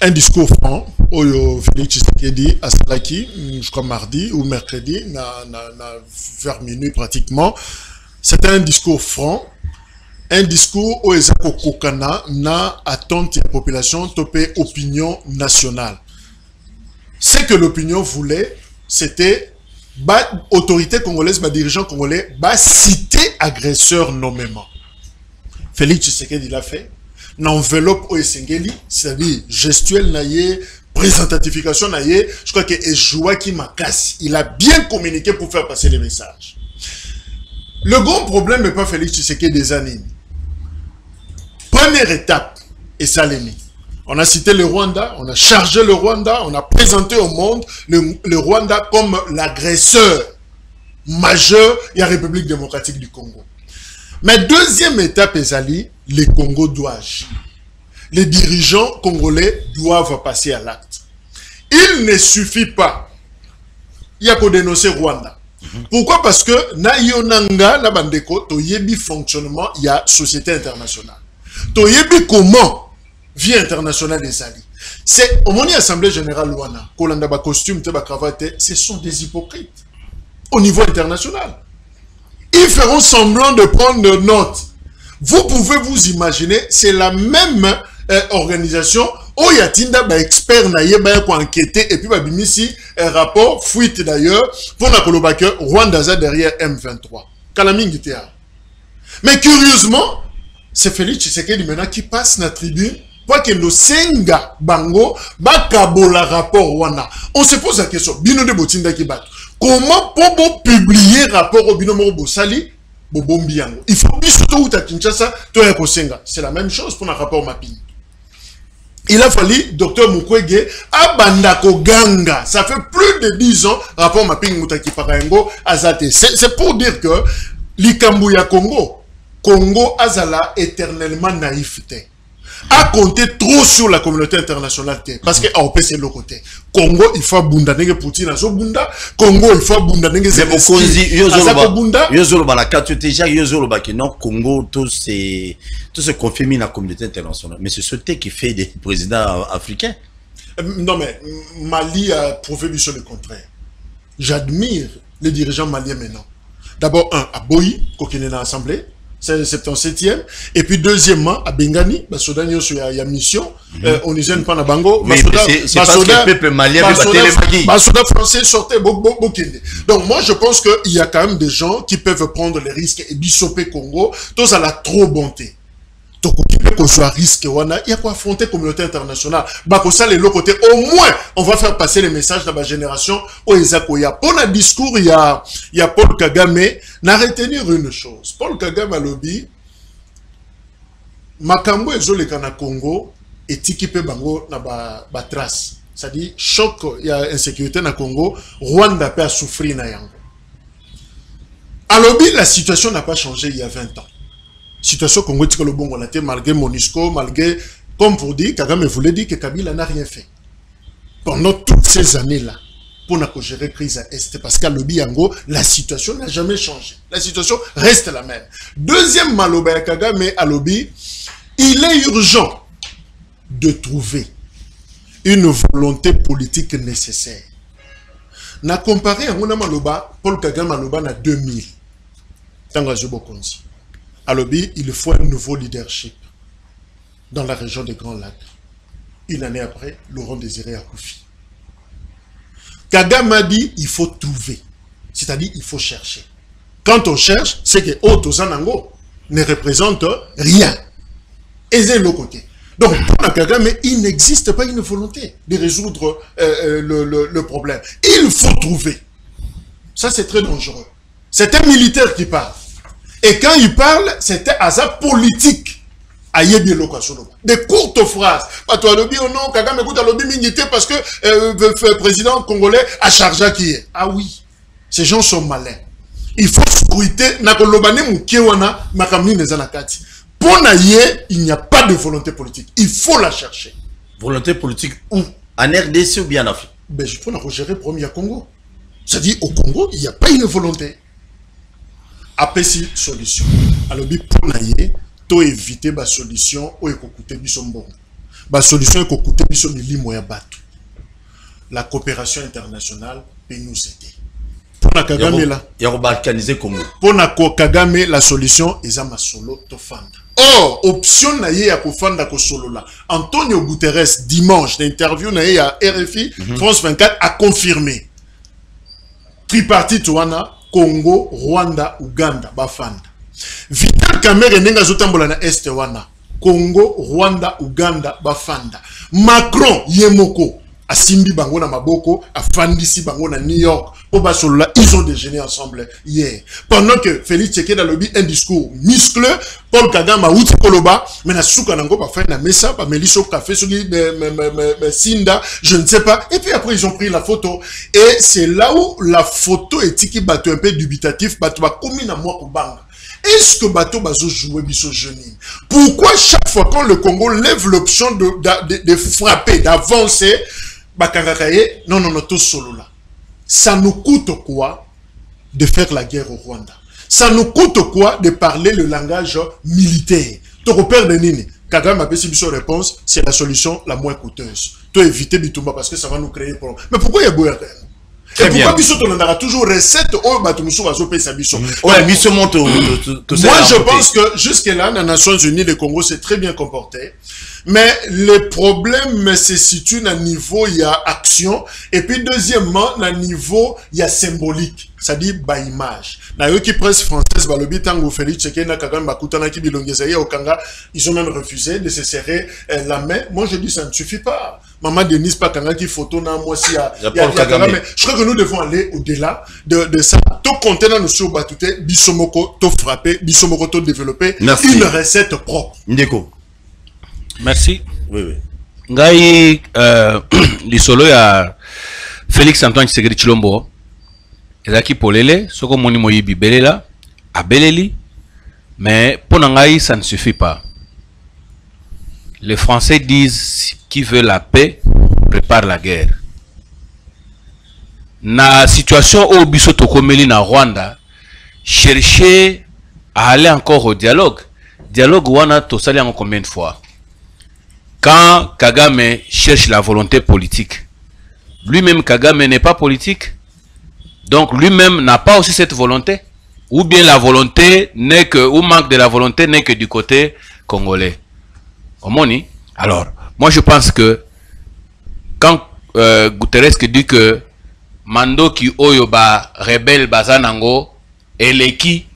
un discours franc oyo Félix Tshisekedi asalaki je crois mardi ou mercredi na, na, na vers minuit pratiquement. C'était un discours franc un discours oyo eza kokokana na attente ya population to mpe opinion nationale. Ce que l'opinion voulait c'était autorité congolaise ba dirigeant congolais ba citer agresseur nommément. Félix Tshisekedi l'a fait. Na enveloppe oyo esengeli c'est-à-dire gestuelle na ye présentatification je crois que ejouaki makasi il a bien communiqué pour faire passer les messages le grand problème n'est pas Félix Tshisekedi des années première étape esalemi on a cité le Rwanda, on a chargé le Rwanda, on a présenté au monde le, le Rwanda comme l'agresseur majeur de la République démocratique du Congo. Mais deuxième étape, Ezali, le Congo doit agir. Les dirigeants congolais doivent passer à l'acte. Il ne suffit pas. Il y a qu'à dénoncer Rwanda. Pourquoi? Parce que na yonanga na bandeko to yebi fonctionnement il y a société internationale. To yebi comment vie internationale ezali. C'est au moni assemblée générale wana kolanda ba costume te ba cravate ce sont des hypocrites au niveau international. Ils feront semblant de prendre note. Vous pouvez vous imaginer, c'est la même euh, organisation oyo atinda baexpert na ye baya koenquêter et puis babimisi un rapport fuite d'ailleurs mpona koloba ke rwanda derrière m23. Kala mingi mais curieusement c'est Félix Tshisekedi maintenant qui passe na tribune pour que le senga bango bakabola rapport wana on se pose la question bino de botinda ki bato comment pour bo publier rapport au bino moko bosali? Bobombi il faut biso to uta Kinshasa to ya kosenga c'est la même chose pour un rapport mapping il a fallu docteur Mukwege abanda koganga ça fait plus de 10 ans rapport mapping mutaki parango azate. C'est pour dire que likambo ya Congo Congo azala éternellement naïf te a compté trop sur la communauté internationale te parce que aopesa eloko te congo il faut abunda ndenge poutine azobunda congo il faut abunda ndenge Mais Zelensky mokonzi yo aza ozoloba kobunda yo ozoloba na kati te jacques yo ozolobaki non congo tout se tout se confirme na communauté internationale. Mais c'est ce thé qui fait des présidents africains. Euh, non mais mali a prouvé biso le contraire. J'admire les dirigeants maliens maintenant. D'abord un aboyi kokende na assemblée c'est 77e et puis deuxièmement à Bengani basoda nyonso ya, ya mission. Euh, onigène mpa na bango Oui, basoda- basoda- peuple malien basoda- français bo- bokende donc moi je pense que il y a quand même des gens qui peuvent prendre les risques et bisoper Congo. Tous à la trop bonté tokoki mpe kozwa risque wana ya koaffronter communauté internationale? Bakosala eloko te au moins on va faire passer les messages na bagénération oyo eza koya mpo na discours ya, ya paul kagame. Na retenir une chose. Paul kagame alobi makambo ezoleka na congo etiki mpe bango na ba c'est-à-dire choc ya insécurité na congo. Rwanda mpe asouffrir na yango. Alobi la situation n'a pas changé il y a 20 ans situation Congo le te malgré Monisco, malgré comme pour dire Kagame voulait dire que Kabila n'a rien fait. Pendant toutes ces années-là, pour gérer crise à Est, parce qu'à lobby yango, la situation n'a jamais changé. La situation reste la même. Deuxième maloba Kagame à lobby, il est urgent de trouver une volonté politique nécessaire. Na comparé à Maloba, Paul Kagame Maloba na 2000. Tanga Zobokonzi. À lobby, il faut un nouveau leadership dans la région des Grands Lacs. Une année après, Laurent Désiré Akoufi. Kagame a dit il faut trouver. C'est-à-dire il faut chercher. Quand on cherche, c'est que Otozanango ne représente rien. Et c'est le côté. Donc, pour Kagame, il n'existe pas une volonté de résoudre euh, euh, le, le- le problème. Il faut trouver. Ça, c'est très dangereux. C'est un militaire qui parle. Et quand il parle, c'était à sa politique. ayebi eloko azoloba de courtes phrases. Bato alobi o non kagame ekuta alobi mingi te parce que euh, le président congolais achargeaki ye ah oui. Ces gens sont malins. Il faut scruter na koloba ne moke wana makambo nini eza na kati mpo na ye il n'y a pas de volonté politique. Il faut la chercher. Volonté politique où? En RDC ou bien en Afrique? Ben, je peux la gérer problème ya Congo. C'est-à-dire, au Congo, il n'y a pas une volonté. Apesi solution. Alobi mpona ye to éviter basolution oyo ekokute biso mbongo basolution ekokute biso milimo ya bato la coopération internationale peut nous aider. Mpona kagame la ya kobalkanize congo. Mpona la solution eza masolo tofanda. Or option na ye ya kofanda kosolola antonio guterres dimanche na interview na ye ya rfi france 24 a confirmé. Tripartite wana congo rwanda uganda bafanda vital camere ndenge azotambola na este wana. Congo rwanda uganda bafanda macron ye moko asimbi bango na maboko afandisi bango na new york. Ils ont déjeuné ensemble hier. Pendant que félix tshisekedi alobi un discours muscleux paul kagame awuti koloba me na suka nango bafai na mesa bameli so café soki sinda je ne sais pas. Et puis après ils ont pris la photo. Et c'est là où la photo etiki bato un peu dubitatif bato bakomi na mwa kobanga. Est-ce que bateau bazo biso jeune? Pourquoi chaque fois quand le Congo lève l'option de, de, de frapper, d'avancer, bakangakaye, non, non, non, tout solo là. Ça nous coûte quoi de faire la guerre au Rwanda? Ça nous coûte quoi de parler le langage militaire? Toko perdre nini Kagame a biso réponse, c'est la solution la moins coûteuse. Tu éviter Bitumba parce que ça va nous créer problème. Mais pourquoi y a Boya Très Et pourquoi biso tolandaka toujours recette oyo bato mosusu bazopesa biso oyo biso mo moi, je pense que jusque-là, dans les Nations Unies, le Congo s'est très bien comporté. mais le problème se situe na niveau ya action. Et puis deuxièmement na niveau ya symbolique c'est-à-dire baimage nayoki presse française balobi ntango félix tshisekedi na kagame bakutanaki bilongi ezali ya okanga ils ont même refusé de se serrer euh, la main. Moi je dis ça ne suffit pas maman denise bakangaki photo na mwasi ya, Ya Paul Kagame. je crois que nous devons aller au-delà de, de ça. To compter na notion bato te biso moko to frapper biso moko to développer Merci. une recette propre. Ndeko. Merci. Oui oui. Ngai euh, lisolo ya félix antoine tshisekedi tshilombo ezalaki polele soki omoni moyibi belela abeleli mais na ngai ça ne suffit pas. Les français disent qui veut la paix prépare la guerre. Na situation oyo biso tokomeli na rwanda chercher à aller encore au dialogue. Dialogue wana tosali yango combien de fois? Quand Kagame cherche la volonté politique, lui-même Kagame n'est pas politique, donc lui-même n'a pas aussi cette volonté, ou bien la volonté n'est que, ou manque de la volonté n'est que du côté congolais. Omoni Alors, moi je pense que quand euh, Guterres qui dit que Mandoki oyo ba rebelle bazanango eleki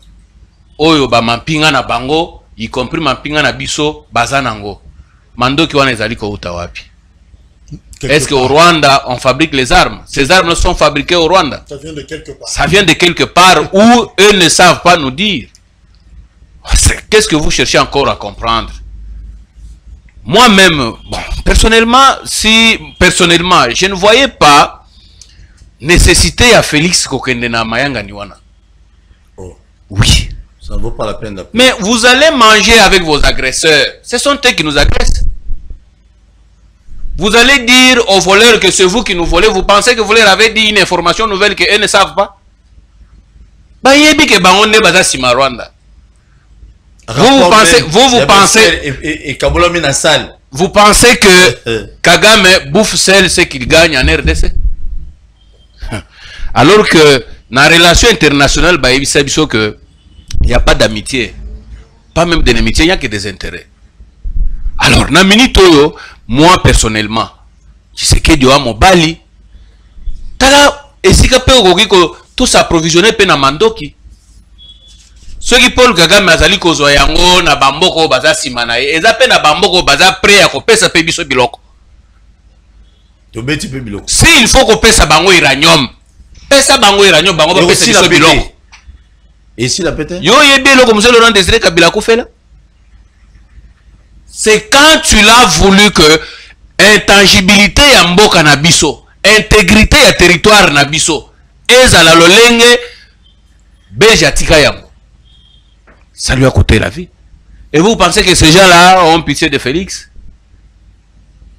oyo ba mampinga na bango y compris mampinga na biso bazanango mandoki wana ezali kouta wapi? Est-ce qu'au rwanda on fabrique les armes? Ces armes sont fabriquées au rwanda. Ça vient de quelque part. Ça vient de quelque part où eux ne savent pas nous dire. Qu'est-ce que vous cherchez encore à comprendre? Moi-même bon, personnellement si personnellement je ne voyais pas nécessité à félix kokende na mayangani wana Oh. oui ça vaut pas la peine d'appeler mais vous allez manger avec vos agresseurs. Ce sont eux qui nous agressent. Vous allez dire aux voleurs que c'est vous qui nous volez. Vous pensez que vous leur avez dit une information nouvelle qu'eux ne savent pas? Rwanda vous, vous pensez- vous, vous pensez- et salle vous pensez que Euh. kagame bouffe seul ce qu'il gagne en rdc alors que na relation internationale que il n'y a pas d'amitié. Pas même de l'amitié il n'y a que des intérêts. Alors na minute oyo moi personnellement tshisekedi wa mobali tala esika mpe okoki ko tosapprovisionne mpe na mandoki soki paul kagame azali kozwa yango na bamboka oyo baza nsima na ye eza mpe na bamboka oyo baza pre ya kopesa mpe biso biloko. Tobeti mpe biloko. Si il faut kopesa bango uranium pesa bango uranium bango bapesa biso biloko. Esila pe te yo oyebi eloko mosala laurent désiré kabila akufela c'est quand tu l'as voulu que intangibilité ya mboka na biso intégrité ya territoire na biso ezala lolenge belge atika yango ça lui a coûté la vie. Et vous pensez que ces gens-là ont pitié de Félix?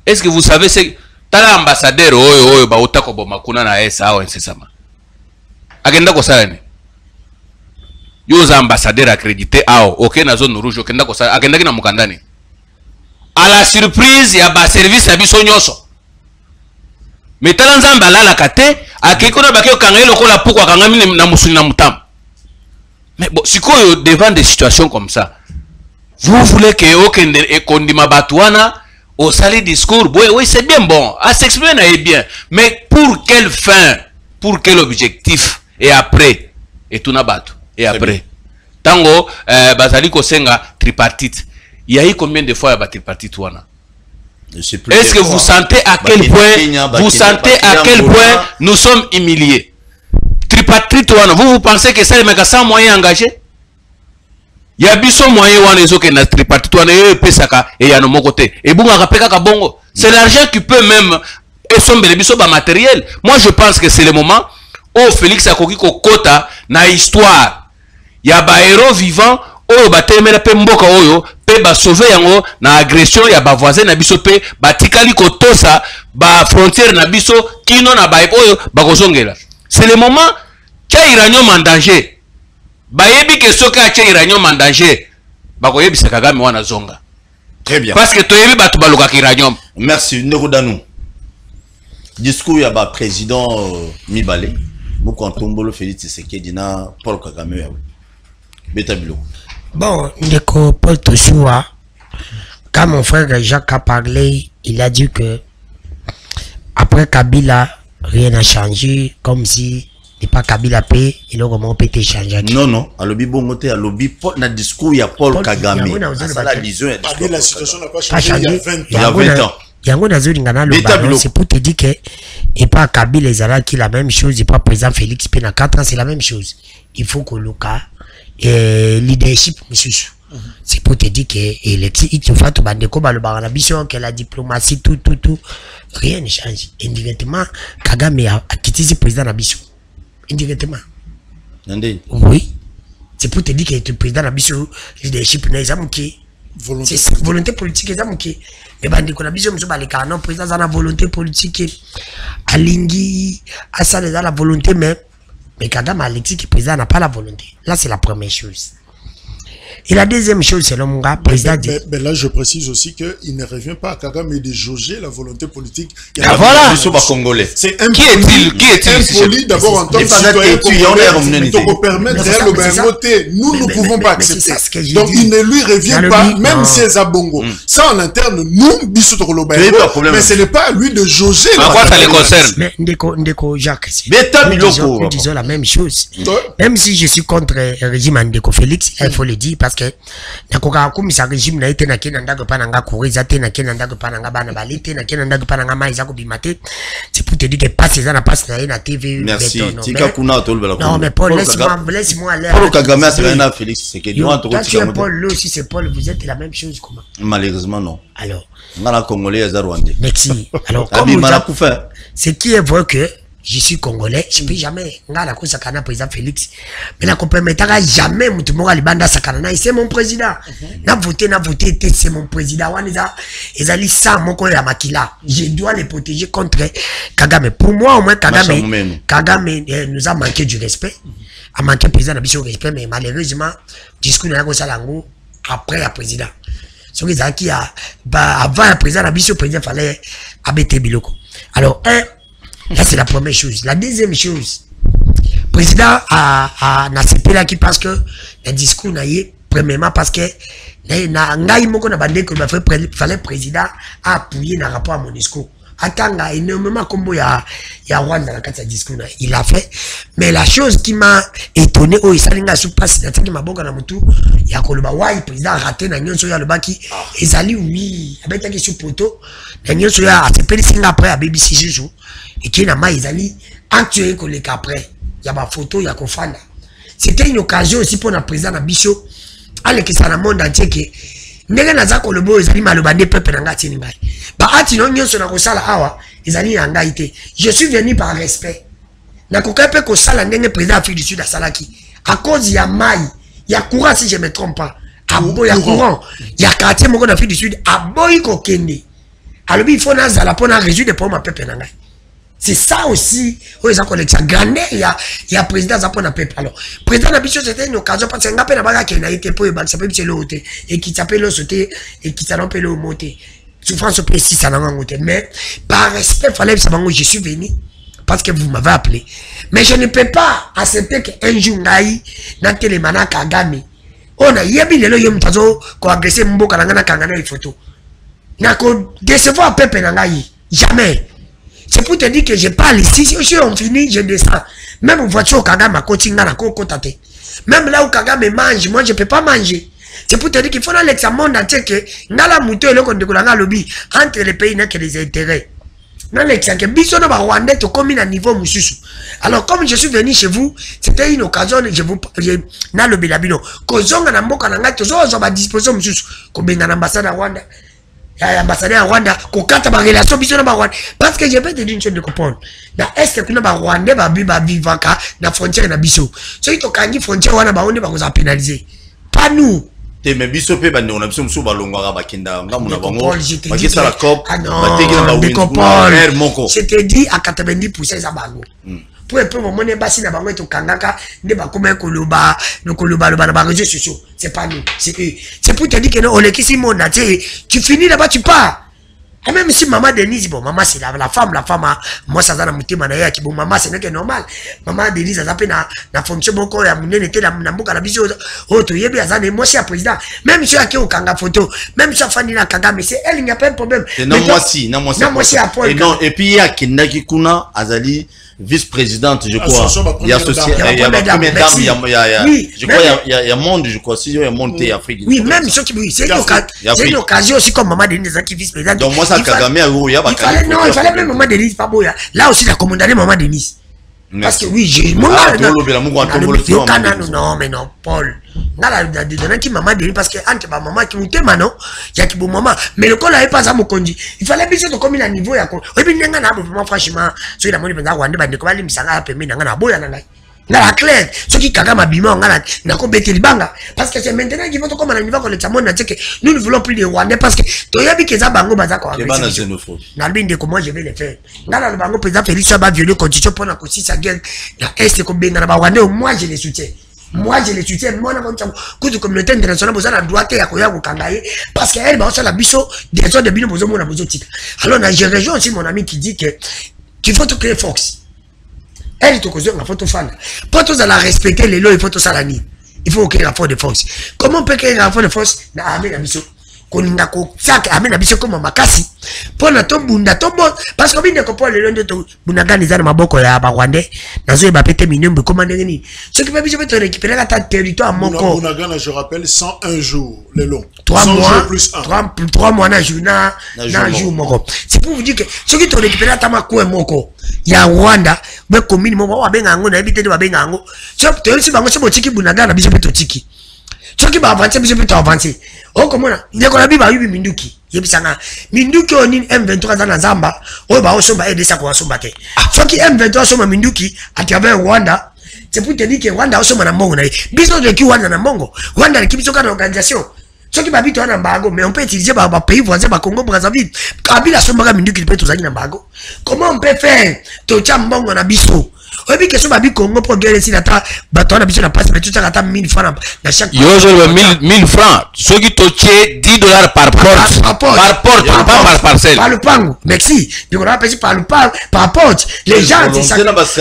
Est-ce que vous savez c'est tala ambassadeur oyo oyo bauta koboma kuna na ye sawa incessamment. Akenda kosala oza ambassadeur accrédité awa oke na zone rouge okenda kosala akendaki na mokanda nini? À la surprise ya baservice ya biso nyonso me tala nzambe alalaka te ye lokola puku akangami na- na mosuni na motambo mais bon sikoyo devant des situations comme ça vous voulez ke okende ekondima bato wana osali discours boye oui c'est bien bon. À s'exprimer na ye bien. Mais pour quelle fin? Pour quel objectif? Et après? Etuna bato et après? ntango euh, bazali kosenga tripartite. Yayi combien de fois ya batripartite wana? Est-ce que vous sentez à quel point vous sentez à quel point nous sommes humiliés? Tripartite wana vous vous pensez que ça emeka sans moyen engagé? Ya biso moyen wana ezokende na tripartite wana eyo epesaka eyano moko te ebungaka mpe kaka bongo c'est l'argent qui peut même esombele biso bamatériel moi je pense que c'est le moment oyo félix akoki kokota na histoire. Ya bahero vivant oyo batelemela mpe mboka oyo mpe basauve yango na agression ya bavoisin na biso mpe batikali kotosa bafrontière na biso kino na baye oyo bakozongela c'est le moment tia iranium en danger. Bayebi ke soki atia iranium en danger bakoyebisa kagame wana zonga. Très bien. Parce que toyebi bato balukaka iranium merci ndeko danu discours ya baprésident euh, mibale moko antombolo félix tshisekedi na paul kagame yawe beta biloko. Bon ndeko paul toshuwa quand mon frère Jacques a parlé, il a dit que après Kabila, rien n'a changé, comme si n'est pas Kabila paix, il a comment peut changer? non non alobi bongo te alobi Paul- na discours ya paul Paul kagame la situation n'a pas changé il y a changé. 20 Il y a ans. Yango 20 na- ans. yango nazolinga naloba c'est pour te dire que et pas kabila ezalaki la même chose et pas président félix mpe na 4 ans c'est la même chose il faut koluka eh, leadership mosusu c'est pour te dire que bandeko balobaka na biso que la diplomatie tout tout tout. Rien ne change. Indirectement kagame a- akitisi président na biso indirectement. Na ndeni oui. C'est pour te dire que le président na biso leadership na eza moke Volonté. c'est ça, volonté politique eza moke me bandeko na biso mosusu balekaka non président aza na volonté politique. Alingi asala eza la volonté mais mais kagame alexi que président n'a pas la volonté. Là c'est la première chose et la deuxième chose selon mon gars président dit Mais, mais là, je précise aussi qu'il ne revient pas à Kagame de jauger la volonté politique. Il y a Ah, voilà. C'est Qui est-il Qui est-il impoli d'abord en tant que Mais citoyen congolais, mais unité. permettre Mais c'est le mais c'est voter. Nous Mais- ne mais- pouvons mais- pas mais c'est accepter. Donc dit. il ne lui revient pas, même non. si c'est Bongo. Ça en interne, nous, biso tokoloba mais ce n'est pas à lui de jauger. À la quoi ça les volonté. concerne mais ndeko ndeko jacques c'est- nous disons, nous la même chose même si je suis contre le régime ndeko félix il faut le dire parce que nakokaka komisa régime na ye te nake na ndako epa na nga kore eza te nake na ndako epa na nga bana bale te nake na ndako epa na nga mai eza kobima te. C'est pour te dire que passe eza na passe na ye na tv non, mais- Paul laisse-moi aller paul là aussi c'est Paul vous êtes la même chose comment? Malheureusement non. Alors. Nga na congolais aza rwandais. Merci. Alors comme abima vous na avez- kufa ce qui est vrai que je suis congolais je peux jamais nga nakosaka na président félix. Mais nakopermetaka jamais moto moko alibanda asakana na c'est mon président. Na vote na vote te c'est mon président. Wana eza ezali sa moko ya makila. Je dois le protéger contre kagame. Pour moi au moins kagame kagame eh, nous a manqué du respect. A manqué président na biso respect mais malheureusement discours na ya kosala yango après ya président. Soki ezalaki ya ba- avant ya président na biso président fallait abete biloko. Alors un là c'est la première chose. La deuxième chose président a, a nasepelaki parce que na discours na premièrement parce que na, ngai président appuyer na rapport à monesco atanga énormément nkombo ya, ya rwanda ya discours il a fait. Mais la chose qui m'a étonné su mpasi natiaki maboko na ya wai président arate na nyonso nyonso oyo asepelisi nga après abebisi susu ekei na mai ezali acte oyo ekoleka après ya bafoto ya kofanda. C'était une occasion aussi mpona président na biso alekisa na monde entier ke ndenge naza koloba oyo ezali maloba nde pepe na ngai atieni ngai baati no nyonso na kosala awa ezali na ngai te. Je suis venu par respect. Nakokai mpe kosala ndenge président afrique du sud asalaki. À cause ya mai ya courant si je me trompe pas. Aboya courant. ya quartier moko na afrique du sud aboyi kokende. Alobi il faut nazala mpo na résoudre problème ya pepe na ngai c'est ça aussi. Oyo eza kolekisa grandeur ya, ya président aza mpona peuple. Alors président na c'était une occasion parce nga mpe na baka akende na ye te mpo ebakisa mpe biso eloko te ekitisa mpe loso te ekitisa na mpe eloko mo te souffrance mpe esisa nango yango te mais par respect fallait bisa bango je suis venu parce que vous m'avez appelé. Mais je ne peux pas accepter que un jour ngai natelema na kagame oyo nayebi lelo ye moto azo koagrese mboka na ngai nakanga na ye photo nakodecevoir peuple na ngai jamais c'est pour te dire que je parle ici. Si on finit je descends même voiture kagame nakokota te même là où mange moi je peux pas manger. C'est pour te dire qu'il faut nalekisa monde entier que nga la moto eloko ndeko na nga alobi entre les pays les intérêts. Na na niveau mosusu. Alors comme je suis venu chez vous c'était une occasion je vous nalobela bino kozonga rwanda ya ambassadeur ya rwanda kokata barelation biso na barwanda parce que je peux te dire une chose de comprendre. Na este kuna barwandais babi bavivaka na frontière na biso. Soki tokangi frontière wana bango nde bakozala pénaliser. Pas nous. Te me biso mpe bandeko na biso mosusu balongwaka bakenda ngambo na bango. que- cop? Ah aire moko. Je te dis à 90% eza bango po epe bomoni basi na bango etokangaka nde bakomaki koloba kolobaloba na baréseau sociaux c'est pas nous c'est eux c'est pour te dire que non olekisi monde atie tu finis là-bas tu pars Et même si maman Denise, bon, maman c'est la, la femme, la femme, ah, moi ça dans mon témoin d'ailleurs, qui bon, maman c'est n'est normal. Maman Denise, elle a fait na, na fonction corps, elle a été la, na mboka la biso, oh, tu y es bien, ça, moi c'est président. Même si elle a kanga photo, même si elle a na kanga, mais c'est elle, il n'y a pas de problème. Et non, moi si, non, moi si. Non, moi si, à Et non, et puis il y a Kendaki Kuna, Azali, vice-présidente, je crois. Il y a associé, il y a ma première dame, il y a, il y a, je crois, il y a- il y a, monde, je crois, si il y a monde, t'es Afrique. Oui, même ceux qui, oui, c'est une, occasion aussi comme maman Denise qui vice-présidente. Donc moi, ça, Kagame, Ouro, il y a Il fallait, non, il fallait même maman Denise, pas beau, là aussi, il a condamné maman Denise. Parce que oui, j'ai Tolo, Bela, Mungu, non, mais non, Paul. Nga la la donner qui maman Denise parce que entre ba maman qui mute manon, ya qui bon maman, mais le col avait pas ça mon conduit. Il fallait bien de comme il a niveau ya puis nga na franchement, na na ngai. Nga la clair, ce qui kaga mabima nga na na ko beti libanga? Parce que c'est maintenant qu'il faut to comme na niveau ko le tamon na que nous ne voulons plus de Rwandais parce que to yabi que za bango baza ko. Il y a pas xénophobie. nalobi ndeko moi je vais le faire. Nga na bango mpenza félix oyo baviole constitution mpona kosisa guerre na este kobenga na barwandais moi je le soutiens. Moi je le soutiens. Mwana komisa kutu communauté internationale boza na droit te ya koya kokanga ye parce que elle baosala biso. Des de bino bozomona bozotika alors na je rejoins aussi mon ami qui dit que qu'il faut to créer force elle tokozonga fo tofanda mpo tozala respecte lelo il faut tosala nini il faut créer rapport de force. Comment on peut créer rapport de force? Na armée na biso kolinga kotiaka armée na biso koma makasi mpona tobunda tobo parce que bindeko mpo lelo nde tobundagani eza na maboko ya barwandais nazoyeba pe te minembo ekoma ndenge nini? Soki mpe biso mpe torécupéraka ata territoire moko je rappelle, 101 jours, les longs. 3 100 mois, jours plus 1. 3, 3 mois na jour na, jour moko. C'est pour vous dire que ce qui te récupéré ata makwe moko ya Rwanda, be commune moko babenga yango na ebite babenga yango. So to yesi bango so botiki bunaga na biso pe totiki. Soki baavanse biso mpe toavanse okomona ndeko na bi yubi minduki. Yebisanga minduki oyo nini? M23 aza na zamba oyo baosomba edesa koasomba te soki m23 asomba minduki à travers rwanda. C'est pour te dire que rwanda asomba na mbongo na ye. Biso toleki rwanda na mbongo. Rwanda aleki biso kaka na organisation soki babito wana mbago mais on peut utiliser bapays voisin bacongo brazzaville. Kabila asombaka minduki mpe tozalaki na mbago. Comment on peut faire? Totya mbongo na biso oyebi ke so babi congo mpo guerre esili ata bato wana biso na pasi batotyaka ata 1000 franc na- chaque yo ozoloba 1000 francs. Soki totie 10 dollars par porte. Par porte. par porte Par pas par porte. parcelle. Par lupango merci. Bapesi porte. Les gens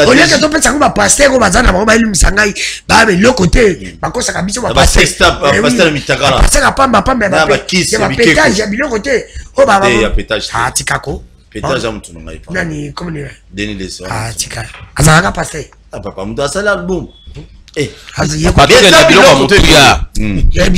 au lieu que topesa yango bapaster oyo baza na bango bayelimisa ngai baya biloko te bakosaka biso Na basexta, bapaster na mitakala. bapasaka pamba pamba ya Na bape- bakisi, ya ya bapetage bikeko. ya biloko te oyo ba- Te, ya pétage te. Ah, tikako pétage ya mutu na ngai pa nani komni denis leso ah tika azalaka paster ah papa mutu asali album eh biloko motuya. Mm. Eh,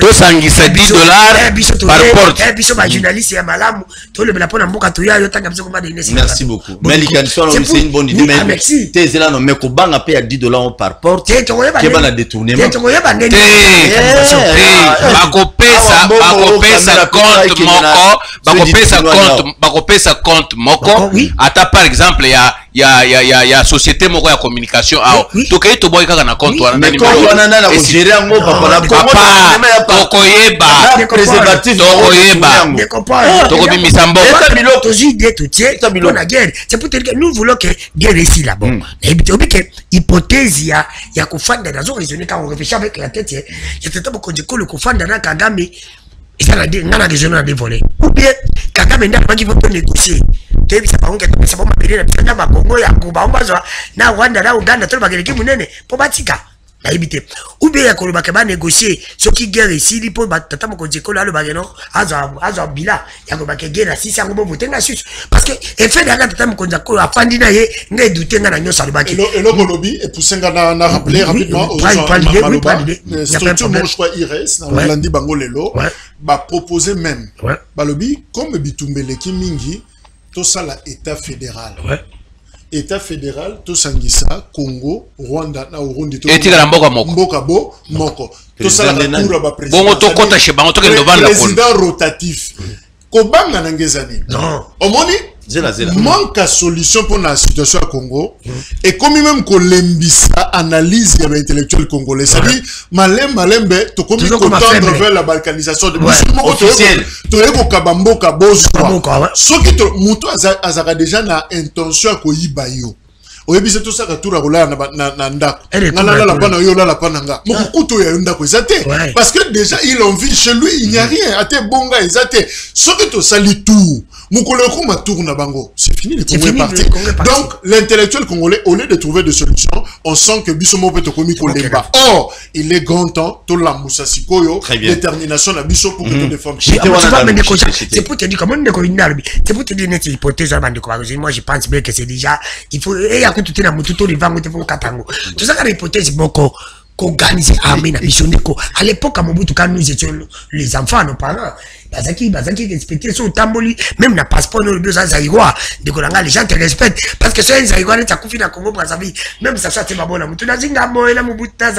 Tosangisa Eh, biso- 10 dollars biso toye- par porte. biso bajournaliste ya malamu. Tolobela mpo na mboka toya yo tanga biso koma dene merci beaucoup. Mais likanisi wana c'est une bonne idée mais merci te ezela no mais kobanga mpe ya 10 dollars par porte. Te tokoyeba keba ndenge- na détournement. Te tokoyeba ndenge- te te bakopesa awa mbongo bakopesa kamera compte pesa moko. ikendela, bakopesa soki compte ditino bakopesa compte moko. Moko, oui. ata par exemple ya ya ya ya ya société moko ya communication awa tokei toboyi kaka na compte Oui. wana mais nani compte moko. wana nani Esi- akogere yango papa na Non, Congo, papa na ya pa- tokoyeba na préservatif Tokoyeba. yango. ndeko Paul, tokobimisa mboka Eta biloko. tozwi ide totie Eta biloko. mpona guerre c'est pour te dire que nous voulons que guerre esila bon Mm. nayebi te obi ke hypothèse ya ya kofanda nazo raisonner quand on réfléchit avec la tête ya tata mokonzi ekolo kofanda na kagame eza na de- nga na raisonner na deux volets ou bien kagame nde alobaki fo to négocier toyebisa bango ke topesa bo mabele na biso na bakongo yango bango bazwa na rwanda na uganda tolobaka eleki monene mpo batika. Nayebi te ou bien ya kolobaka banégocie soki guerre esili mpo ba- tata mokonzi ekolo alobaka no azwa azwa bila. Ya kolobaka guerre asisi yango bovote nga susu parce que effet daka tata mokonzi akolo afandi na ye nga edute nga na nyonso alobaki. Elo- eloko lobi epousse nga na, na rappeler Oui, rapidement oui, aux pas- gens pas l'idée, oui, maloba pas l'idée. Y a pas de structure problème. moko je crois ires na Ouais. landi bango lelo Ouais. bapropose même. Balobi comme bitumba eleki mingi tosala état fédéral. Ouais. état fédéral tosangisa congo rwanda na urundi etikala mboka moko. Mboka bo moko. Nani? tour ya baprésident bongo tokota chez bango tokende tovanda kuna président rotatif. Kobanga na ngeza nini? Omoni manque ya solution mpona situation ya congo. Ekomi même kolembisa analyse ya baintellectuel congolais. Cestadire malem malembe tokomi Toujours comme kotendre faible. vers la balkanisation. De moko officiel. toye kokaba mboka Mboka, bozwa ouais. soki to- moto aza- azalaka déjà na intention ya koyiba yo oyebi se tosaka tour ya kolala na ba- na na ndako. Nga ya nalala kolala. mpa na yo olala mpa na nga mokukutu oyo ya yo ndako eza te. Ouais. parce que déjà il en vit chez lui il n'y a rien. Ate bonga eza te. Soki tosali tour mokolo ekoma tour na bango c'est fini le C'est congo est fini, parti. donc l'intellectuel congolais au lieu de trouver des solutions on sent que biso moko mpe tokomi kolemba. or il est grand temps tolamusa sikoyo Très bien. détermination na biso pour que todéfendre J'ai- J'étais ah, tu wana vois, dans mais le Ndeko, shit, ça, shit. c'est pour te dire comment Ndeko Lindarbi, c'est pour te dire net hypothèse à Bandeko Bagozi. Moi, je pense bien que c'est déjà, il faut, et hypothèse, beaucoup, qu'organiser armée, na Ndeko. À l'époque, à Mobutu, quand nous étions les enfants, nos parents, Bazaki, Bazaki, respecté, son tamboli, même na passeport, deux ans, Zaïrois, Ndeko Langa, les gens te respectent. Parce que Zaïrois, Congo, même ça, ça, c'est pas bon, la moto, na Mobutu, na.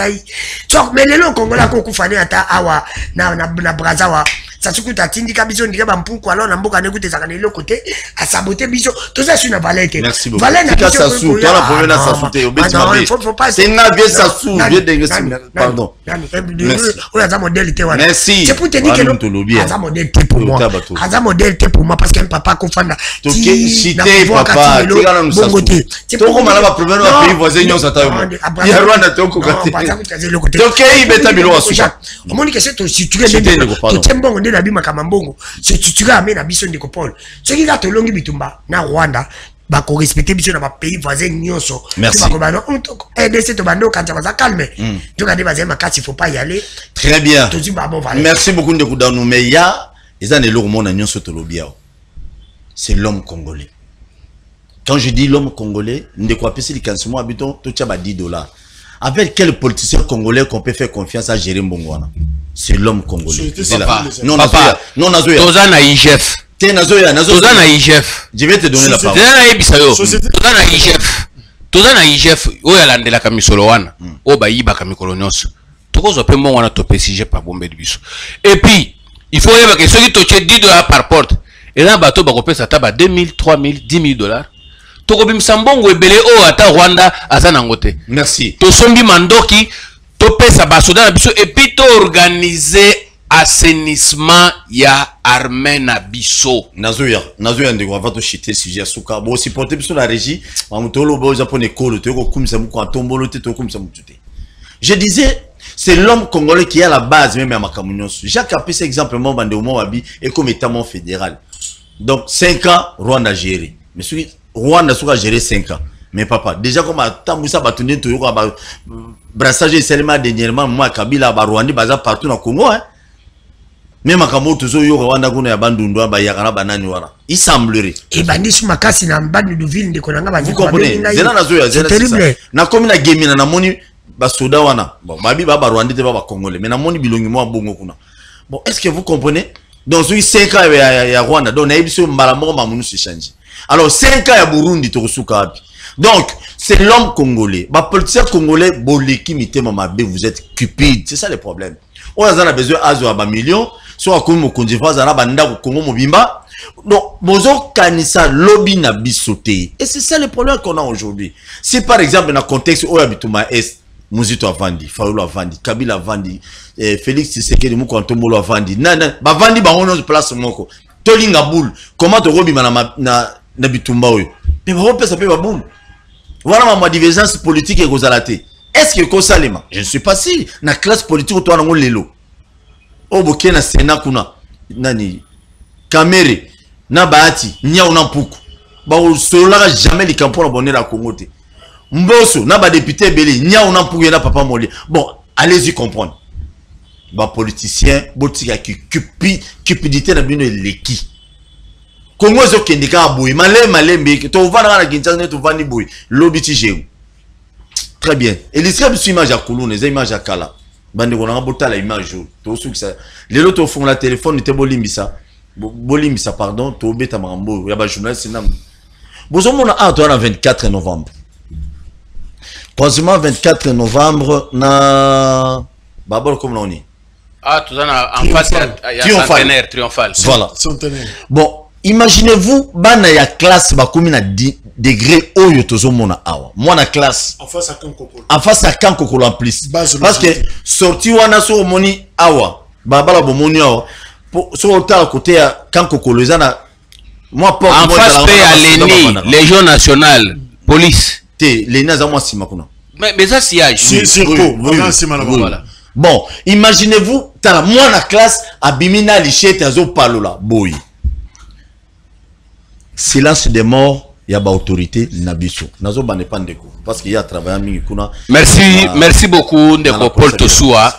So, mais les lots, Congolais, qu'on koufane, ata, awa, na, na, na Sasukuta atindika biso ndike bampuku alo na mboka nekuta ezalaka na eloko te asabote biso. Toza su na valeur te. Valeur na Tika biso Sassou, koya- toi, la première na Ah, aza modèle te c'est pour te dire que aza modèle te pour moi. aza modèle te pour moi parce que papa akofanda bongo te. Omoni ke se tosituke Cité ndenge ndeko, pardon. totie mbongo nde nabimaka mambongo situke ame na biso ndeko paul soki kaka tolongi bitumba na rwanda bakorespecte biso na bapays voisin nyonso Merci. rdc tobanda okanisa baza calme ntoka nde bazali makasi faut pas y aller Très bien. valeur Merci beaucoup Ndeko. Mais il y a, ils ont des lourds monde nyonso tolobi awa. C'est l'homme congolais. Quand je dis l'homme congolais, Ndeko apesi mo ba 10 dollars. Avec quel politicien congolais qu'on peut faire confiance à gérer mbongo wana? C'est l'homme congolais. C'est là. Non, Papa. Non, nazoya. toza na igef Te nazoya, nazoya. toza na igef Je vais te donner la parole. toza nayebisa yo Société- toza na igef toza na igef oyo alandelaka misolo wana oyo bayibaka mikolo nyonso tokozwa mpe mbongo wana topesi igef babombeli biso epuis il faut oyebake soki totie 10 dollars par porte eza na bato bakopesa ata ba 2000 3000 10 000 dollars tokobimisa mbongo ebele oyo ata rwanda aza nango te. Merci. tosombi mandoki topesa basoda na biso epuis toorganize assainissement ya arme na biso. Nazoya nazoya ndeko avant toshite sujet ya suka. Bosupporte biso na régie bamoto oloba oza mpona ekolo toyei kokumisa moku atombolo te tokokumisa motu te. Je disais c'est l'homme congolais qui est à la base même ya makambo nyonso. Jacques apesi exemple mo bandeko mo babi ekoma état fédéral. Donc 5 ans rwanda géré. Mais soki rwanda soki agéré 5 ans. Mais papa déjà comme atambwisa bato nde toyoka ba brassage esalema dernièrement mo ya kabila barwandi baza partout na congo hein? me makambo oyo tozoyoka wana kuna ya bandundu wana bayaka na banani wana il semblerait. Ebandi su makasi na banduduville ndeko na nga vous bandeko comprenez? babengi ngai. zela nazoya nakomi na gemina namoni basoda wana. Bon babi ba barwandi te ba bakongole mais namoni bilongi mwa bongo kuna. Bon est ce que vous comprenez? Donc soki 5 ans ya, ya, ya rwanda. Donc nayebi so mbala moko mamunusu echange alors 5 ans ya burundi tokosuka wapi donc c'est l'homme congolais. Bapoliticien congolais boleki mitema mabe vous êtes cupide. C'est ça le problème. Oyo aza na besoin azwa bamillion so akomi mokonzi fo aza na bandako kongo mobimba. Donc bozokanisa lobi na biso et c'est ça le problème qu'on a aujourd'hui. Si par exemple na contexte oyo ya bituma est muzito avandi fayolo avandi kabila avandi eh, félix tisekedi moko antombolo avandi nana bavandi bango nyonso place moko. Tolinga bule comment tokobima na, na, na bitumba oyo. Mpe bakopesa mpe babule wana mamwa divergence politique ekozala te. Est ce que ekosalema? Je ne suis pas si na classe politique oyo toa nango lelo. Oyo bokee na sena kuna nani kamere na baati nyau na mpuku bakosololaka jamais likampo na bonere ya congo te. Mboso na badepute ebele nyau na mpuku ye na papa molie bon allez-y comprendre. Bapoliticien botikaki cupi- cupidité na bino eleki kongo ezokende kaka boye malembe malembe eke tovandaka na kinshasa nde tovandi boye lobi ti jéhu très bien. Elisika biso image ya kuluna eza image ya kala. Bandeko nanga botala image oyo tosukisa lelo tofungola telefone te bolimbisa. Bo- bolimbisa pardon tobeta makambo oyo ya bajournaliste na bozomona awa toza na 24 novembre. Croisement 24 novembre na babolo komo na oni ah toza na en face ya- centenaire triomphal. Voilà. Centenaire. Bon imaginez-vous bana ya classe bakomi na di- degré oyo tozomona awa. Mwana classe. En face à Kankokolo. en face ya kankokolo en plus. Parce que sorti wana soki omoni awa balabala bomoni awa po- soki otala kote ya kankokolo eza na mwa porte en face na ya leni légion nationale police. Te leni aza mwa nsima kuna. Mais siage. Voilà. bon imaginez-vous tala mwana classe abimi na lichete azopalola boye silence de mort ya baautorité na biso nazobanda epa ndeko parce que ye atravailla mingi kuna. Merci merci beaucoup ndeko paul tosua.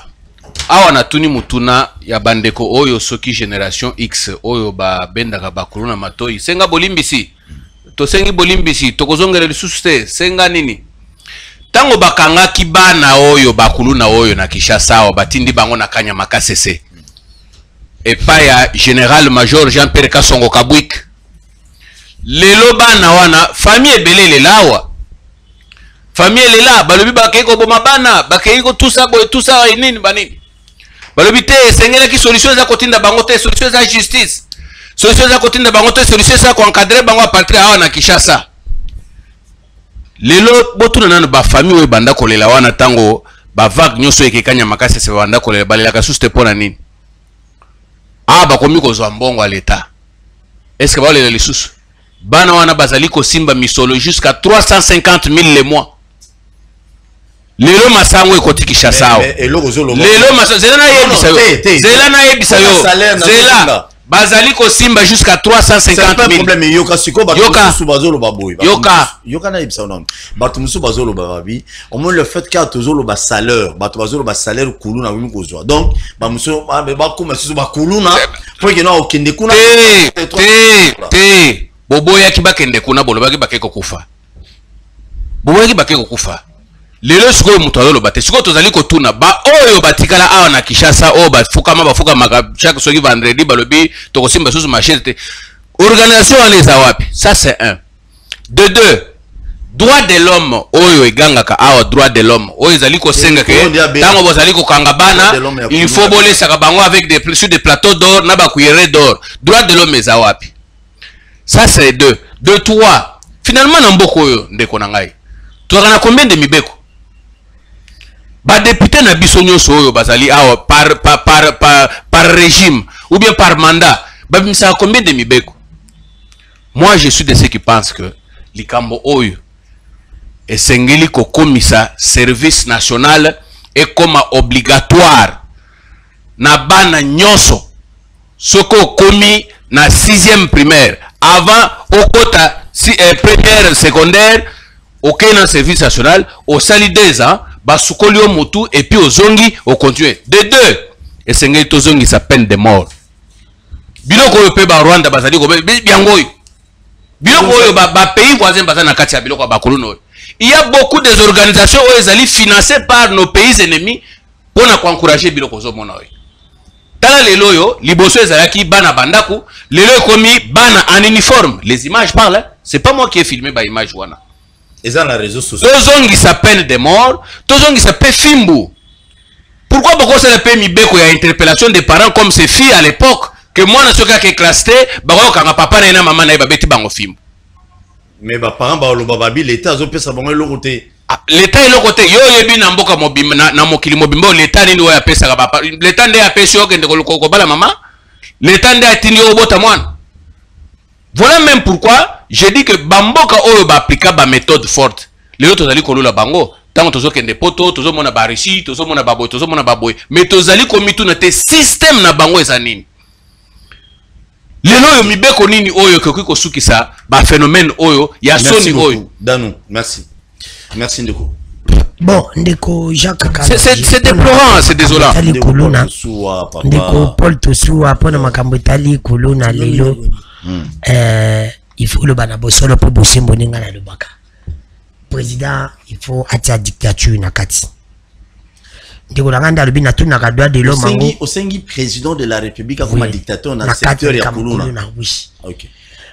Awa natuni mutuna ya bandeko oyo soki génération x oyo babendaka bakulu na matoi. Senga bolimbisi. Tosengi bolimbisi tokozongela lisusu te. Senga nini? Ntango bakangaki bana oyo bakulu na oyo na kinshasa awa batindi bango na kanya makasese epai ya général major jean pierre kasongo kabwik lelo bana wana famille ebele elela awa famille elela balobi bakei koboma bana bakei kotusa boye tusa nini banini balobi te esengelaki solution eza kotinda bango te solution eza justice. Solution eza kotinda bango te solution eza koencadre bango apartir awa na kinshasa. Lelo botuna nano bafamille oyo banda kolela wana ntango bavague nyonso ekekanya makasi ese babanda kolela balelaka susu te mpo na nini? Awa bakomi kozwa mbongo ya leta eske baolela lisusu bana wana bazali kosimba misolo jusqu'à 350 000 le mois. Lelo masango ekoti kinshasa awa. lelo masango zela nayebisa yo. zela nayebisa yo. zela bazali kosimba jusqu'à C'est pas 350 un 000 problème. Yoka sikoyo bato Yoka. mosusu bazoloba boye. Bato Yoka. mosusu- yoka nayebisa nano bato mosusu bazoloba babi au moins le fait kaka tozoloba salaire bato bazoloba salaire kulu na bimi kozwa. Donc bamosusu bakoma susu bakuluna mpo ekena okende kuna. te te boboyaki bakende kuna bolobaki bake kokufa. Boboyaki bake kokufa. Lelo sikoyo moto azoloba te. Sikoyo tozali kotuna baoyo batikala awa na kinshasa oyo bafukama bafukamaka chaque soki vendredi balobi tokosimba susu machete te. Organisation wana eza wapi? Ça c'est un. De deux droit de l'homme oyo egangaka awa droit de l'homme. Oyo ezali kosenga ke ntango bozali kokanga bana il faut bolesaka bango avec des, sur des plateaux d'or na bacuillere d'or. Droit de l'homme eza wapi? Ça c'est deux. De trois finalement na mboka oyo ndeko na ngai. Combien de mibeko? Badepute na biso nyonso oyo bazali par, par, par, par, par régime ou bien par mandat babimisaka combien de mibeko? Moi je suis de ceux qui pensent que likambo oyo esengeli kokomisa service national ekoma obligatoire na bana nyonso soki okomi na 6e primaire avant okota si, eh, première secondaire okei na service national osali 2 ans basukoli yo motu epuis ozongi ocontinue de deux esengeli tozongisa peine de mort. Biloko oyo mpe barwanda bazali yango oyo biloko oyo ba- bapays voisin baza na kati ya biloko ya bakoloni oyo il y a beaucoup des organisations oyo ezali financées par nos pays ennemis mpona koencourage biloko ozomona oyo tala lelo oyo liboso ezalaki bana bandako lelo ekomi bana en uniforme. Les images parlent hein? c'est pas moi qui ai filmé baimage wana. Eza na réseau social tozongisa peine de mort tozongisa mpe fimbu. Pourquoi bokosala mpe mibeko ya interpellation des parents comme ces filles à l'époque que mwana soki ake classe te bakokokanga papa na ye na mama na ye babeti bango fimbu? Mais baparent baloba babi leta azopesa bango eloko te leta eloko te yo oyebi na mboka mobimba na, na mokili mobimba oyo leta nini oyo apesaka bapa leta nde apesi yo okende kobala mama. Leta nde atindi yo obota mwana. Voilà même pourquoi je dis que bamboka oyo baaplika baméthode forte. Lelo tozali kolula bango. Ntango tozokende poto tozomona barusi tozomona baboye tozomona baboye mais tozali komituna te système na bango eza nini. Lelo oyo mibeko nini oyo ekoki kosukisa baphénomène oyo ya soni oyo. danu merci merci ndeko. Bon ndeko jacques C'est- c'est c'est déplorant c'est désolant Suwa, papa. ndeko paul tosuwa mpona makambo etali kuluna lelo. eh, il faut loba na bosolo mpo bosembo ndenge nalobaka président il faut atia dictature na kati. Ndeko na ngai nde alobi natunaka droit de l'homme yango. osengi président de la république akoma dictateur na na secteur ya kuluna oui. Ok.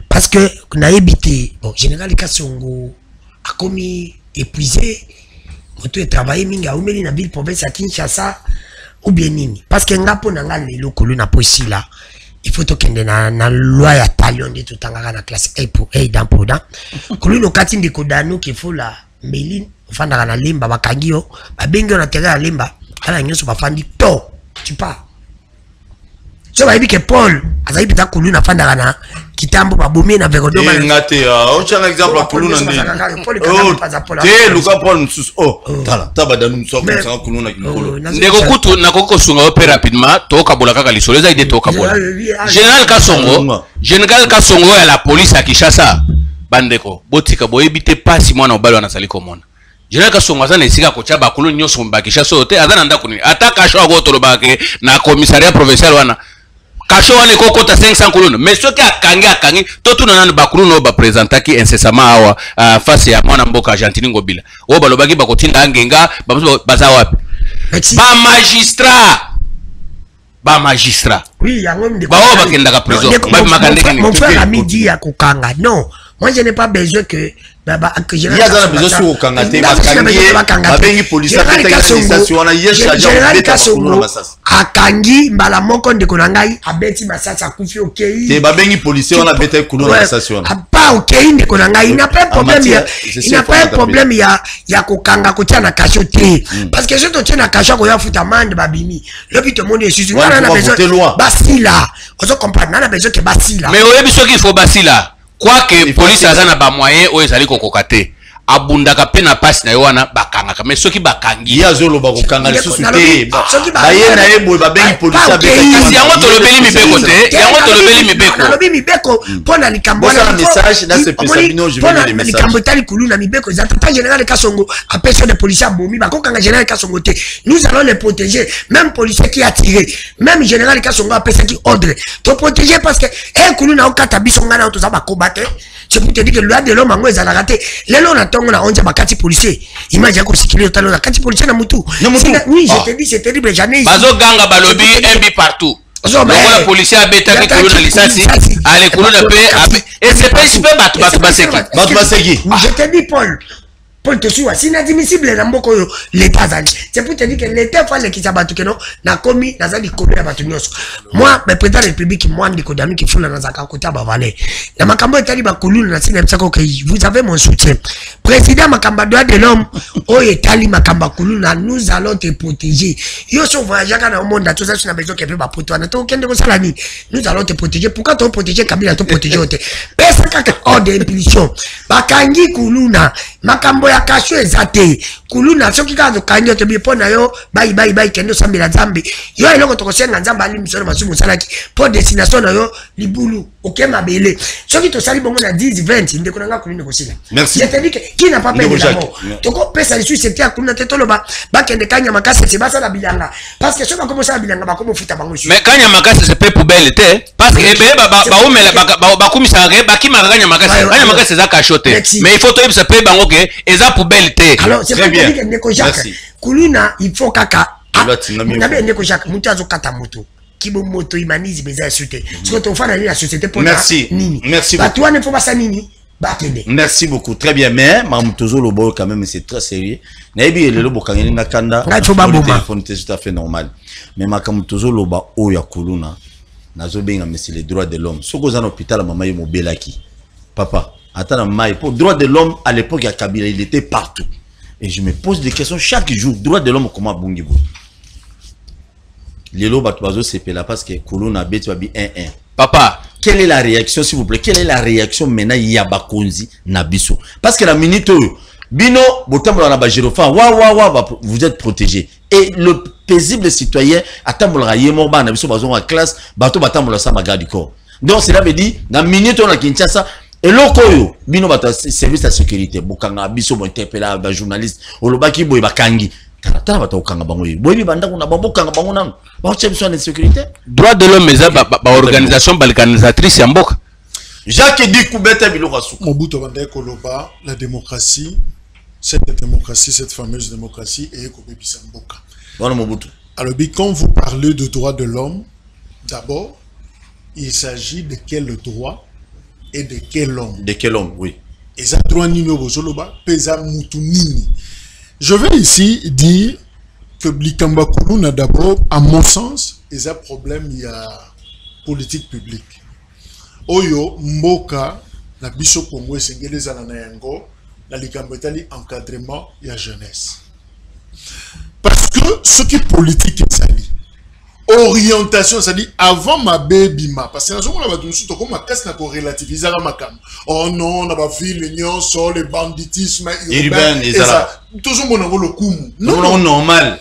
Parce que nayebi te bon général kasongo akomi épuisé. Moto etravaille mingi aumeli na ville province ya kinshasa ou bien nini? Parce que nga mpo na nga lelo kolu na po esila il faut tokende na, na loi ya talion nde totangaka na classe a pour a dan poda koluni okati ndeko danuki efola mbeli ofandaka na lemba bakangi yo babengi yo na terrain ya lemba tala nyonso bafandi to tu pars so bayebi ke paul azali mpenza kulu na fandaka na kitambo babomi ye na verodo Eh, te ah, otyanga exemple ya kulu na ndeni Oh, te luka paul mosusu. O tala ta badani mosusu akomisanga kulu na likolo ndeko kutu nakoki kosunga yo mpe rapidement tokabola kaka lisolo eza ide tokabola général kasongo général kasongo oyo ya la polise ya kinshasa bandeko botika boyebi te pasi mwana mobali wana azali komona. Général kasongo aza na esika kotya bakulu nyonso bakishasa oyo te aza na ndako nini? Ata kasho ako tolobaka ke na commissariat provincial wana kasho wana ekokota 500 kolona mais soki akangi akangi totuna nanu bakuluna oyo bapresentaki incessamment awa uh, face ya mwana mboka argentini ngobila oyo balobaki bakotinda angenga ba baza wapi bamagistrat bamagistrat Oui, oh, bakendaka prison. Non, ndeko, Ba- mon- ni. Mon frère ami dit ya Kokanga. Non, moi je n'ai pas besoin que. Akangi mbala moko ndeko na ngai abeti masasi akufi na ndeko ngai. Un problème ya kokanga kotia na kasho te. Parce que soki totie na kasho akoya futa mande babimi. Lobi tomoni esusu nga na faut besoin basila. Ozo comprendre. Nga na besoin ke basila. Mais oyebi soki ifo basila faut polisi aza na bamoyen oyo ezali kokoka te abundaka mpe na pasi na ye wana bakangaka. Mais soki bakangi. Ye azoloba kokanga lisusu te. Ba- baye na ye boye babengi Ba- polisi ba- abetaki okei. wana. Kasi yango tolobeli mibeko te. Yango tolobeli mibeko. nalobi mibeko. Mpo na na je mpo vais na lire les likambo messages. etali kulu na mibeko. Eza tata général kasongo apesi de policier abomi bakokanga général kasongo te. Nous allons les protéger. Même policier qui a tiré même général kasongo apesaki ordre. Toprotéger parce que e kulu na okata biso ngai nao toza bakoba te c'est pour te dire que loi de l'homme yango ezalaka te lelo na ntongo na onja bakati policier image ya kosikili otalo na kati policier na mutu oui Ah. je te dis c'est terrible j'en ai ici. bazoganga balobi mbi partout. Lokola polisi abetaki kulu na lisasi ale kulu na mpe esepesi mpe bato bato baseki. Bato baseki. je te dis paul paul tosuwa c'est inadmissible na mboka oyo l'état azali c'est pour te dire que l'état fo alekisa bato keno nakomi naza likolo ya bato nyonso. Moi me président de la république moi ndeko dami kifula nazalaka kote ya bavale. Na makambo etali bakolulu na nsina ya bisaka okei vous avez mon soutien. Président makambo droit de l'homme oyo etali makambo na nous allons te protéger. Yo so voyageaka na omonda toza so na besoin kepe bapoto wana tokende kosala nini. Nous allons te protéger. Pourquoi toprotéger kabila toprotéger yo te pesa kaka ordre impulsion bakangi kuluna makambo ya kasho eza te kuluna soki kaka tokangi yo tobi mpo na yo bai kende osambela nzambe. Yo eloko tokosenga nzambe alimisolo masumu osalaki mpo destination na yo libulu oke mabele soki tosali bongo na 10 20 ndeko na nga kuluna ekosila Merci. Je te dis que qui n'a pas peur de la mort. Yeah. tokopesa lisusu ete ya kuluna te toloba. Bakende kanya makasi ete basala bilanga. Parce que soki bakomosala bilanga bakomofuta bango lisusu mais kanya makasi c'est pe poubelle te. Parce que ebele ba- ba- baumela baka- ba- bakumisaka ke bakimaka kanya makasi Ouais, ouais, kanya ouais. makasi eza kasho te Merci. mais il faut toyebisa mpe bango ke eza poubelle te. Alors c'est pas bien. dire kuluna il faut kaka. Ndeko jacques azokata moto kibo moto humanisme eza esu te soki tofanda nini na société mpona Merci. nini. Merci bato wana ifo basa nini. Bakende merci beaucoup. Très bien. Mais makambo tozoloba oyo quand même c'est très sérieux. Nayebi elelo bokangeli nga kanda téléphone te tout à fait normal. Mais makambo tozoloba oyo ya kuluna nazobenga monsieur les droits de l'homme. Soki oza na hôpital mama ye mobelaki. Papa ata na mai droit de l'homme à l'époque ya kabila il était partout. Et je me pose des questions chaque jour. Droit de l'homme comment abungi boye lelo bato bazosepela parce que kuluna abeti babi 1 1 papa. Quelle est la réaction s'il vous plaît? Quelle est la réaction maintenant ya bakonzi na biso? Parce que la minute oyo bino botambola na wa wa wa vous êtes protégé. Et le paisible citoyen atambolaka ye moko bana na biso bazonga classe bato batambola sa du corps. Donc cela veut dire na minute oyo na kinshasa eloko oyo bino bato ya service ya sécurité bokanga biso bointerpela bajournaliste olobaki boye bakangi tala tala bato kokanga bango. Oyo boyebi bandako na bango bokanga bango nano baotia biso na insécurité droit de l'homme eza ba- ba- baorganisation balkanisatrice ya mboka jacques edi kubeta biloko ya suka Mobutu Abandai Koloba, la démocratie, cette démocratie, cette fameuse démocratie, et Ekobebisa Mboka. wana mobutu Alors, bien, quand vous parlez de droits de l'homme, d'abord, il s'agit de quel droit et de quel homme? de quel homme oui. Et ça, droit nino bozoloba, pesa mutu nini. Je vais ici dire que Blikamba Kuluna, d'abord, à mon sens, il y a un problème, il y politique publique. Oyo, Mboka, na biso Congo, esengeli ezala na yango, na likambo etali encadrement ya jeunesse. Parce que ce qui est politique ezali, orientation c'est-à-dire avant mabe ebima parce que nazomona bato mosusu tokoma makasi na korelativizaka makambo oh non na baville nyonso le banditisme Urbain, tozomona yango lokumu Non, normal.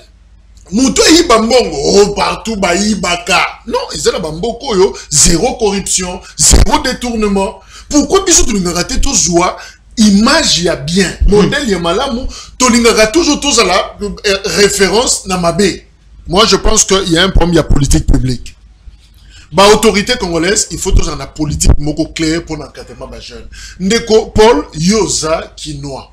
moto ayiba mbongo oh, partout bayibaka non eza na bamboka oyo zéro corruption zéro détournement. Pourquoi biso tolingaka te tozwa image ya bien? Modèle ya malamu tolingaka toujours tozala euh, référence na mabe moi je pense qu'il y a un problème ya politique publique. Baautorité congolaise il faut tozala na politique moko claire mpo na encadrement bajeune ndeko paul yo oza kinois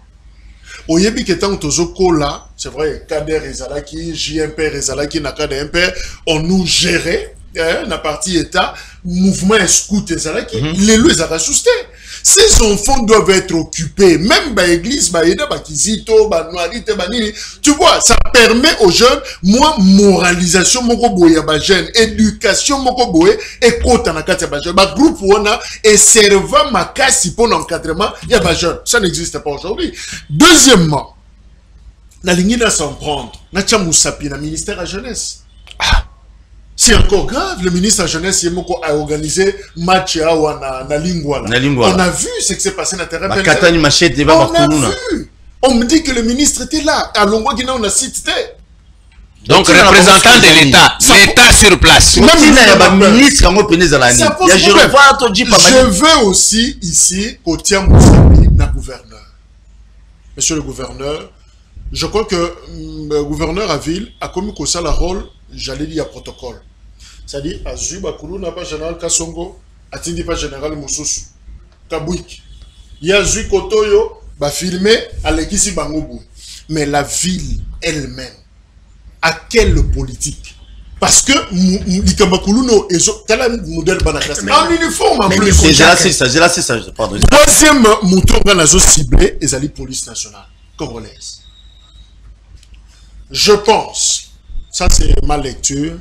oyebi ke ntango tozokola c'est vrai kader ezalaki jmpr ezalaki na cas de mpr on nous gérait eh, na parti état mouvement escout ezalaki mm -hmm. ezalaka sus te ces enfants doivent être occupés. Même baéglise bayeda bakizito banoiri te banini tu vois ça permet aux jeunes moi moralisation moko boye ya bajeune éducation moko boye ekota na kati ya bajeune bagroupe wana eserva makasi mpo na encadrement ya bajeune ça n'existe pas aujourd'hui. Deuxièmement nalingi na s'en prendre. Natya mosapi na ministère ya jeunesse c'est encore grave le ministre de la jeunesse a organisé match awa na, na lingwala. Na Lingwala. on a vu ce qui s'est passé na terrain bakatani machete eba on a vu. On me dit que le ministre était là alongwaki na on a cité. Donc, représentant de l'État, l'État sur place. Même le jerova to jipa Je veux aussi ici kotia Moussapi na gouverneur. Monsieur le gouverneur, je crois que hum, le gouverneur à ville a commis que ça le rôle, j'allais dire, protocole. C'est-à-dire, Azu Bakulu n'a pas général Kassongo, atindi pas général Moussoussou, Kabouik. Il y a Azu Kotoyo, bah filmé, Alekisi Bangobu. Mais la ville elle-même, à quelle politique? Parce que likambo ya kuluno ezo tala modèle bana classe en uniforme en plus. pardon troisième moto nga nazo ciblé ezali police nationale congolaise. Je pense ça c'est ma lecture.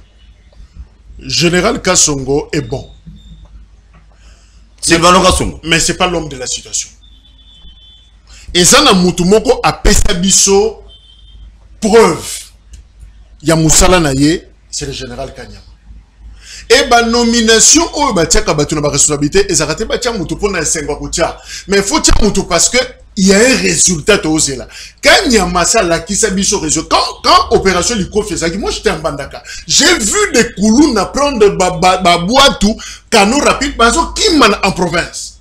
Général Kassongo est bon. Silvano kasongo mais c'est pas l'homme de la situation. Eza na mutu moko apesa biso preuve. Ya mosala na ye c'est le général kanyama. E banomination oyo batiaka bato na baresponsabilité ezalaka te batia moto mpona esengo ya kotia. Mais faut moto parce que il y a un résultat tozela kanyama asalakisa biso résultat quand, quand opération likofi ezalaki moi j'étais en bandaka. J'ai vu des kuluna prendre babwatu ba, ba cano rapide bazokima en province?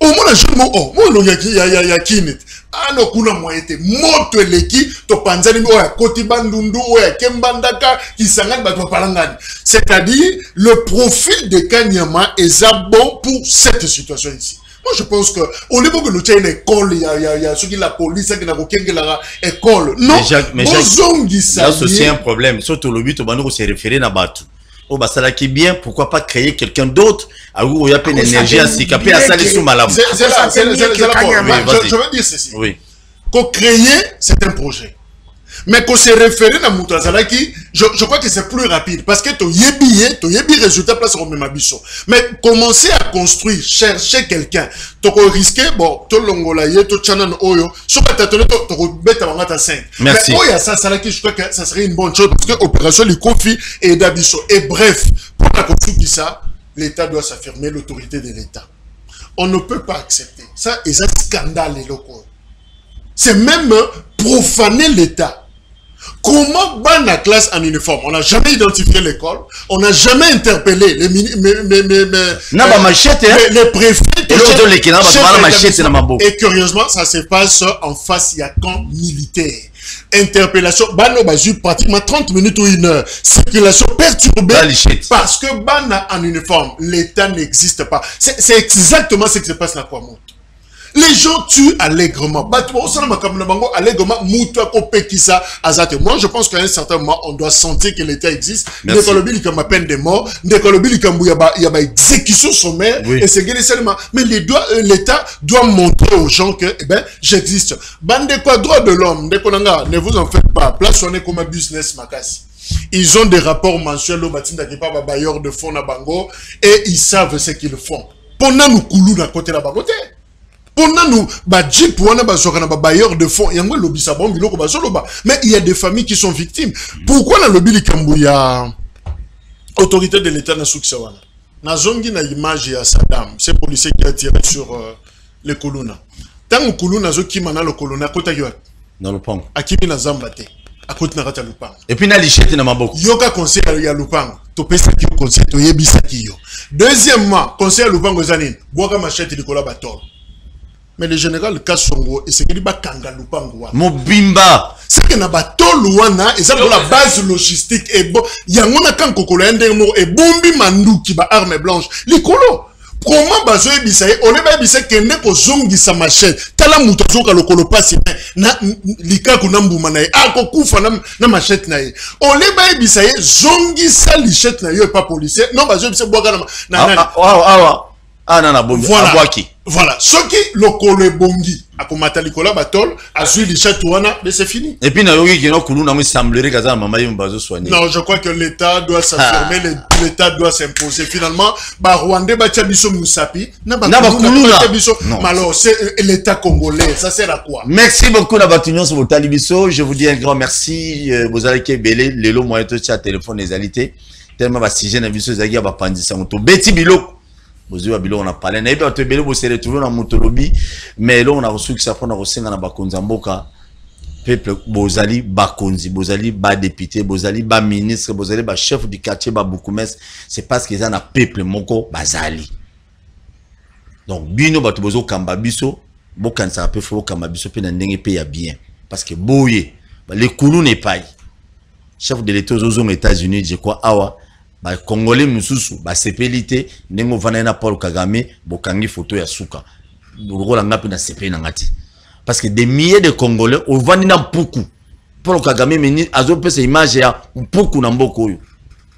Omona jeune mo o mono ya, ya, ya, ya kini te ana kuna moye te moto eleki topanzani oyo akoti bandundu oyo ake mbandaka kisangani bato bapalangani c'est-à-dire le profil de kanyama eza bon pour cette situation ici moi je pense que au lieu que lotia une école ya, ya, ya soki la police akenda kokengelaka école. Non Mais Jacques- mais Jacques- bozongisa là c'est aussi ye un problème. So tolobi tobandi kose référé na bato oyo basalaki bien pourquoi pas créer quelqu'un d'autre? Na Ah, énergie ya ça fait sika mpe bien asali que- su malamu C'est- c'est là- c'est- c'est- c'est là- Kanyama. je- veux dire ceci. Oui. Qu'on créer c'est un projet mais qu'on se référer na azalaki je, je crois que c'est plus rapide. Parce que toyebi ye toyebi résultat place komema biso mais commencer à construire chercher quelqu'un tokorisque bon tolongola ye totyana na oyo soki atatone tokobeta bango ata 5 Merci. mais oyo asa asalaki je crois que ça serait une bonne chose parce que opération likofi eda biso et bref mpona kosukisa l'état doit s'affirmer l'autorité de l'état. On ne peut pas accepter. Ça eza scandale eloko oyo c'est même profaner l'État. Comment ban la classe en uniforme On n'a jamais identifié l'école, on n'a jamais interpellé les, hein? préfets. Et curieusement, ça se passe en face, il y a camp militaire. Interpellation, Bano Bazu, pratiquement 30 minutes ou une heure. Circulation perturbée. Parce que Bana en uniforme, l'État n'existe pas. C'est exactement ce qui se passe dans Kwamouth. Les gens tuent allègrement. Bango allègrement. Moi, je pense qu'à un certain moment, on doit sentir que l'État existe. Alobi likambo ya peine de mort, likambo ya ba ya ba exécution sommaire et c'est seulement. Mais euh, l'État doit montrer aux gens que eh ben j'existe. Bande quoi droit de l'homme, ne vous en faites pas. Place on est comme un business makasi. Ils ont des rapports mensuels au qui pas bailleurs de fonds na bango et ils savent ce qu'ils font. Pendant nous koulou na côté la bango te. mpona nu bajip wana bazwaka na babayeur de fonds yango elobisa bango biloko bazoloba mais il y a des familles qui sont victimes. Pourquoi nalobi likambo ya autorité de l'état na sukisa wana? Nazongi na image ya saddam ce policier qui a tiré sur euh, le kuluna ntango kuluna azokima na lokolona akotaki wapi? Na lupango akimi na zamba te. Akoti na kati ya puis na lichette na maboko. Yoka conseil ya- lupango topesaki yo conseil toyebisaki yo. Deuxièmement conseil ya lupango eza nini? Bwaka machete likolo ya batolo mais le général kasongo esengeli bakanga lupango wana mobimba. Seke na batolo wana eza lokola base logistique ebo yango na ka nkokolo ya ndenge moko ebombi manduki ba arme blanche. Likolo koma bazoyebisa ye? Ole bayebisa kende kozongisa machine tala moto azoyoka lokolo pasi na na likaku na mbuma na ye. Akokufa na, na machete na ye. Ole bayebisa ye zongisa lichette na yo epa policier. Non bazoyebisa bwaka na, ma- na nani? Ah, ah, ana na bombi voilà. Voilà. Soki lokolo likolo ya batole azwi lichette wana mais c'est fini. Et puis kulu nango semblerait kaza na mama ye bazosoigne Non, je crois que l'État doit s'affirmer, le- l'État doit s'imposer. Finalement, bah, Rwandais, bah, Moussapi, na bah, Non. Mais alors, c'est euh, l'État congolais, ça sert à quoi? Merci beaucoup na bato nyonso botali biso. Je vous dis un grand merci euh, bozalaki ebele lelo moyen totya telefone ezali te tellement basujet na biso ezalaki ya bapandisango tobeti biloko bozwi ba biloko na pale nayebi bato ebele bose retrouve na moto lobi mais eloko na kosukisa mpona kosenga na bakonzi ya mboka. Peuple bozali bakonzi bozali badepute bozali baministre bozali bachef du quartier babukumestre c'est parce que eza na peuple moko bazali. Donc bino bato bozokamba biso bokanisaka mpe fo bokamba biso mpe na ndenge mpe ya bien. Parce que boye lekulu na epai chef de l'état ozozonga états-unis je crois awa bacongolais mosusu basepeli te ndenge ovandai na paul kagame bokangi foto ya suka. Lokola nga mpe nasepeli na nga te parce que des milliers de congolais ovandi na mpuku. Paul kagame meni azopesa image ya mpuku na mboka oyo.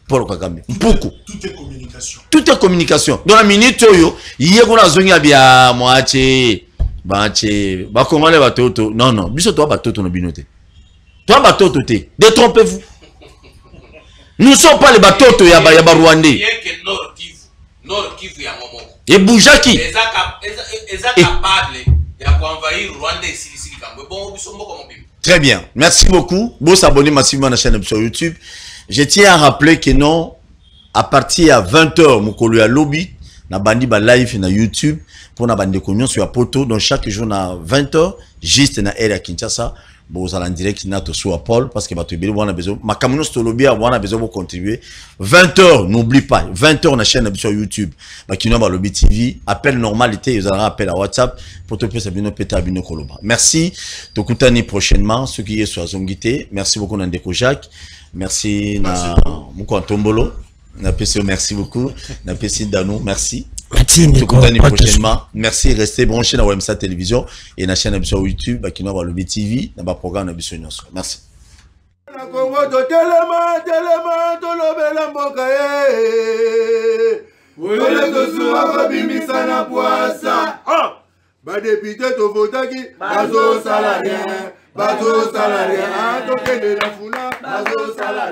Paul kagame mpuku. Tout est communication. tout est communication. Donc na minute oyo ye kuna azongi ya bia mwache bache bakongole batoto non non biso toa batoto na bino te. Toa batoto te. Détrompez-vous nous sommes pas les batoto ya ba- ya barwandais Bien que Nord Kivu, Nord Kivu yango moko. ebujaki Eza cap- eza- eza Eh. capable ya kuenvahir Rwanda esilisi likambo ebongo biso mboka mobimba. Très bien. Merci beaucoup. Bon s'abonner massivement à la chaîne sur YouTube. Je tiens à rappeler que non, à partir à 20h, mokolo ya lobby, na bandi ba live na YouTube, pour na bandi sur poto, donc chaque jour na 20h, juste na area Kinshasa, vous allez en direct na to sur Paul, parce que bato ebele wana besoin, ma kamuno sto lobby, wana besoin de contribuer. 20h, n'oublie pas, 20h na chaîne sur YouTube, ba kino ba lobby TV, appel normalité, vous allez appel à WhatsApp, pour te faire bino peta bino koloba. Merci, tokutani prochainement, merci beaucoup Jacques, merci na Moko na merci beaucoup, na merci. Tokutani prochainement. Merci restez branché na wemsa télévision et na chaîne na biso ya youtube bakino balobi tv na baprogramme na biso nyonso merci na kongo totelema telema tolobela mboka ye oyole tosuwa kobimisa na pwasa badepute tovotaki bazosala rien bazosala rien tokende na funa bazosala